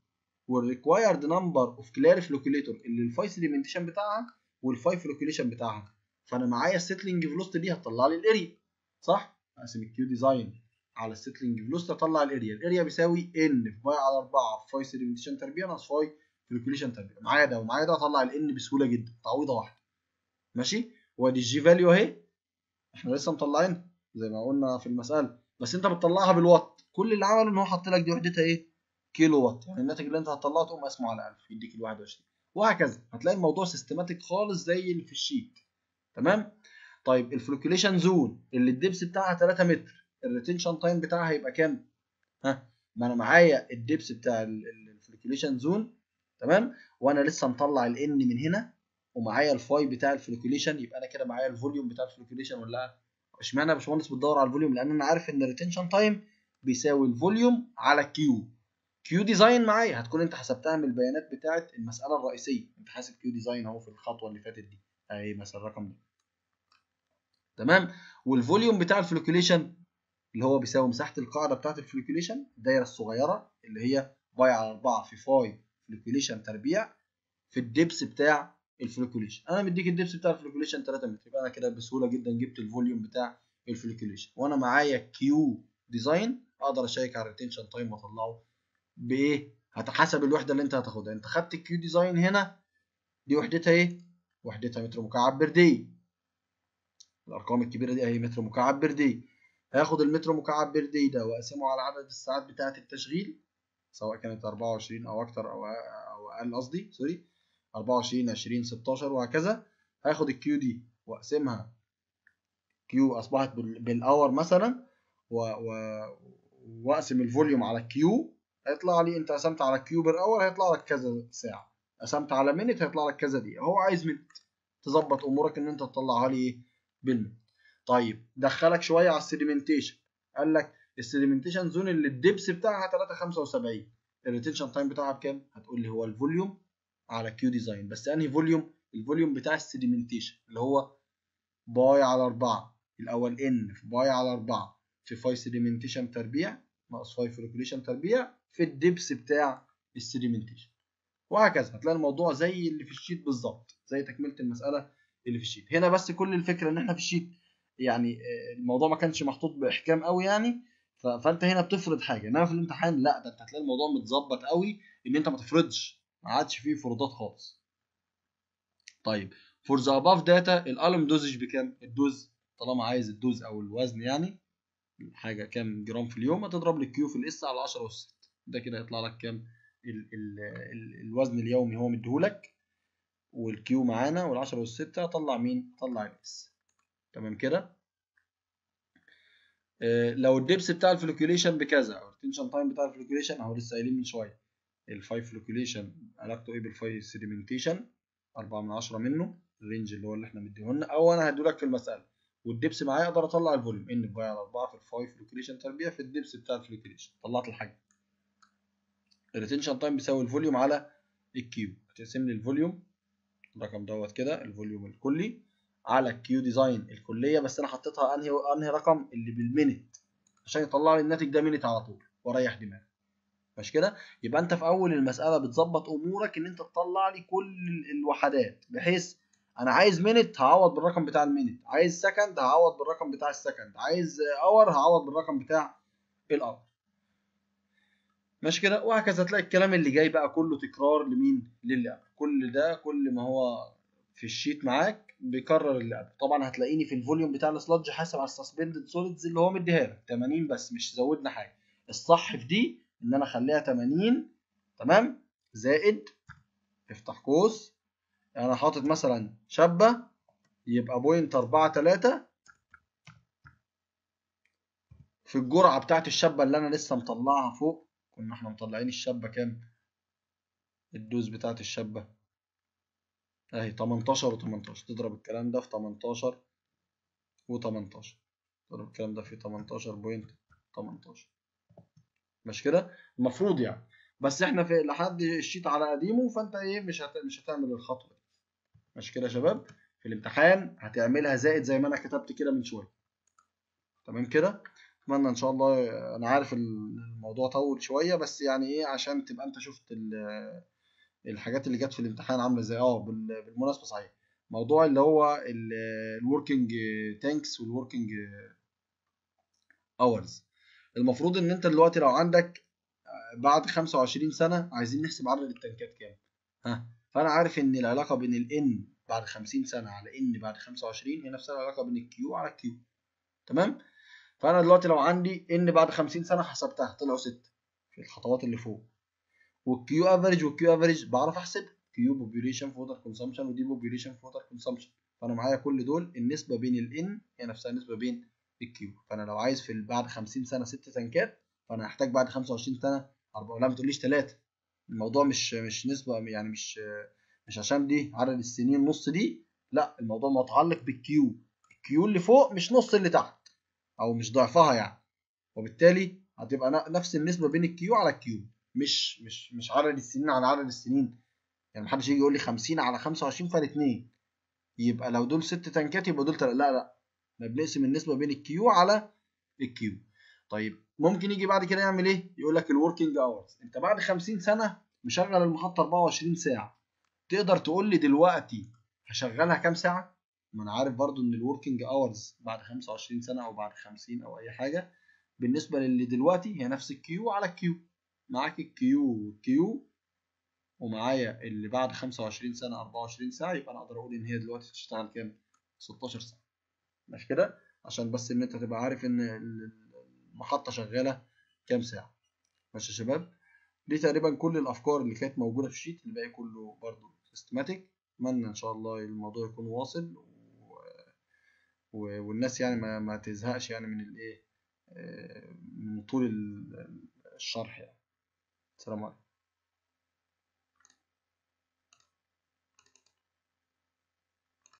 Speaker 1: وال required number of clariflocculator اللي ال phi sedimentation بتاعها وال phi flocculation بتاعها. فأنا معايا ال settling velocity دي هتطلع لي ال area صح؟ أقسم ال Q design على ال settling velocity اطلع ال area ال area بيساوي n في pi على 4 في phi sedimentation تربيع ناقص phi flocculation تربيع معايا ده ومعايا ده اطلع ال n بسهولة جدا تعويضة واحدة. ماشي؟ وادي ال G value اهي. إحنا لسه مطلعين زي ما قلنا في المسألة. بس انت بتطلعها بالوات كل اللي عمله ان هو حط لك دي وحدتها إيه؟ كيلو وات يعني الناتج اللي انت هتطلعه تقوم قسمه على 1000 يديك ال 21 وهكذا. هتلاقي الموضوع systematic خالص زي اللي في ال sheet. تمام؟ طيب ال flocculation zone اللي ال depth بتاعها 3 متر. ال retention time بتاعها هيبقى كام؟ ها. ما أنا معايا ال depth بتاع ال flocculation zone تمام؟ وأنا لسه مطلع ال n من هنا ومعايا ال phi بتاع ال flocculation يبقى أنا كده معايا ال volume بتاع ال flocculation ولا لأ؟ اشمعنى يا باشمهندس بتدور على ال volume لأن أنا عارف إن ال retention time بيساوي ال volume على Q Q design معايا. هتكون أنت حسبتها من البيانات بتاعه المسألة الرئيسية. أنت حاسب Q design أهو في الخطوة اللي فاتت دي. أهي مثلا الرقم ده. تمام؟ وال volume بتاع ال flocculation اللي هو بيساوي مساحة القاعدة بتاعه ال flocculation الدايرة الصغيرة اللي هي pi على 4 في phi flocculation تربيع في ال depth بتاع ال flocculation. أنا مديك ال depth بتاع ال flocculation 3 متر يبقى أنا كده بسهولة جدا جبت ال volume بتاع ال flocculation. وأنا معايا Q design أقدر أ check على ال retention time وأطلعه بايه هتحسب الوحدة اللي أنت هتاخدها. أنت خدت ال Q design هنا دي وحدتها إيه؟ وحدتها متر مكعب per day الأرقام الكبيرة دي أهي متر مكعب per day هاخد المتر مكعب per day ده وأقسمه على عدد الساعات بتاعة التشغيل سواء كانت 24 أو أكتر أو أو أقل قصدي sorry 24 20 16 وهكذا. هاخد ال Q دي وأقسمها. Q أصبحت بال hour مثلا و... و... وأقسم ال volume على Q هيطلع لي أنت قسمت على Q per hour هيطلع لك كذا ساعة. قسمت على minute هيطلع لك كذا دقيقة. هو عايز minute تظبط أمورك إن أنت تطلعها لي إيه بال minute طيب دخلك شوية على ال sedimentation. قال لك ال sedimentation zone اللي ال depth بتاعها 375 ال retention time بتاعها بكام؟ هتقول لي هو ال volume على Q design. بس أنهي volume؟ ال volume بتاع ال sedimentation اللي هو pi على 4 الأول n في pi على 4 في phi sedimentation تربيع. ناقص phi flocculation تربيع. في ال depth بتاع ال sedimentation. وهكذا. هتلاقي الموضوع زي اللي في ال sheet بالظبط. زي تكملة المسألة اللي في ال sheet. هنا بس كل الفكرة إن إحنا في ال sheet. يعني الموضوع ما كانش محطوط بإحكام قوي يعني. فأنت هنا بتفرض حاجة إنما في الامتحان لا ده أنت هتلاقي الموضوع متظبط قوي إن أنت ما تفرضش ما عادش فيه فروضات خالص. طيب for the above data ال alum dosage بكام؟ ال dose طالما عايز ال dose أو الوزن يعني حاجة كام جرام في اليوم هتضرب لي ال Q في ال S على 10 اس 6 ده كده هيطلع لك كام؟ ال ال ال الوزن اليومي هو مديهولك وال Q معانا وال10 وال 6 طلع مين طلع ال S تمام كده؟ آه لو ال depth بتاع ال flocculation بكذا أو ال retention time بتاع ال flocculation أهو لسه قايلين من شوية. ال phi flocculation علاقته إيه بال phi sedimentation 4 من 10 منه ال range اللي هو اللي إحنا مديهولنا. أو أنا هديهولك في المسألة. وال depth معايا أقدر أطلع ال volume n pi على 4 في ال phi flocculation تربيع في ال depth بتاع ال flocculation. طلعت الحاجة. ال retention time بيساوي ال volume على ال Q هتقسم لي ال volume الرقم دوت كده ال volume الكلي. على ال Q design الكلية بس أنا حطيتها أنهي أنهي رقم؟ اللي بال minute عشان يطلع لي الناتج ده minute على طول وأريح دماغي. مش كده؟ يبقى أنت في أول المسألة بتظبط أمورك إن أنت تطلع لي كل الوحدات بحيث أنا عايز minute هعوض بالرقم بتاع ال minute عايز second هعوض بالرقم بتاع ال second عايز hour هعوض بالرقم بتاع ال hour ماشي كده؟ وهكذا تلاقي الكلام اللي جاي بقى كله تكرار لمين؟ للي كل ده كل ما هو في ال sheet معاك بيكرر اللي قبله طبعا هتلاقيني في ال volume بتاع ال sludge حاسب على ال suspended solids اللي هو مديها لك 80 بس مش زودنا حاجة. الصح في دي إن أنا أخليها 80 تمام؟ زائد افتح قوس. أنا حاطط مثلا شابة يبقى point 4 3 في الجرعة بتاعت الشابة اللي أنا لسه مطلعها فوق كنا إحنا مطلعين الشابة كام؟ ال dose بتاعت الشابة. أهي 18 و18 تضرب الكلام ده في 18 و18 تضرب الكلام ده في 18 point 18 مش كده؟ المفروض يعني. بس إحنا في لحد ال sheet على قديمه فأنت إيه مش هت... مش هتعمل الخطوة دي. مش كده يا شباب؟ في الامتحان هتعملها زائد زي ما أنا كتبت كده من شوية. تمام كده؟ أتمنى إن شاء الله أنا عارف الموضوع طول شوية بس يعني إيه عشان تبقى أنت شفت الحاجات اللي جت في الامتحان عاملة إزاي؟ آه بالمناسبة صحيح. موضوع اللي هو ال working tanks وال working hours المفروض إن أنت دلوقتي لو عندك بعد 25 سنة عايزين نحسب عدد ال tank ات كام؟ ها؟ فأنا عارف إن العلاقة بين ال n بعد 50 سنة على n بعد 25 هي نفس العلاقة بين ال Q على ال Q تمام؟ فأنا دلوقتي لو عندي n بعد 50 سنة حسبتها طلعوا 6 في الخطوات اللي فوق. وال Q average وال Q average بعرف أحسب. Q population في water consumption ودي population في water consumption فأنا معايا كل دول النسبة بين ال n هي نفسها النسبة بين ال Q فأنا لو عايز في بعد 50 سنة 6 tank ات فأنا هحتاج بعد 25 سنة 4 لا ما تقوليش 3 الموضوع مش مش نسبة يعني مش مش عشان دي عدد السنين نص دي. لا الموضوع متعلق بال Q ال Q اللي فوق مش نص اللي تحت أو مش ضعفها يعني. وبالتالي هتبقى نفس النسبة بين ال Q على ال Q مش مش مش عدد السنين على عدد السنين. يعني محدش يجي يقول لي 50 على 25 فالاثنين يبقى لو دول ست tank ات يبقى دول تل... لا لا. إحنا بنقسم النسبة بين ال Q على ال Q. طيب ممكن يجي بعد كده يعمل إيه؟ يقول لك ال working hours أنت بعد 50 سنة مشغل المحطة 24 ساعة. تقدر تقول لي دلوقتي هشغلها كام ساعة؟ ما أنا عارف برضو إن ال working hours بعد 25 سنة أو بعد 50 أو أي حاجة بالنسبة للي دلوقتي هي نفس الكيو على الكيو. معاك الكيو والكيو ومعايا اللي بعد 25 سنة 24 ساعة يبقى أنا أقدر أقول إن هي دلوقتي تشتغل كام؟ 16 ساعة. مش كده؟ عشان بس إن أنت تبقى عارف إن المحطة شغالة كام ساعة. ماشي يا شباب؟ دي تقريبا كل الأفكار اللي كانت موجودة في ال sheet الباقي كله برضو systematic أتمنى إن شاء الله الموضوع يكون واصل و... و... والناس يعني ما, ما تزهقش يعني من الايه من طول الشرح يعني. Selamat.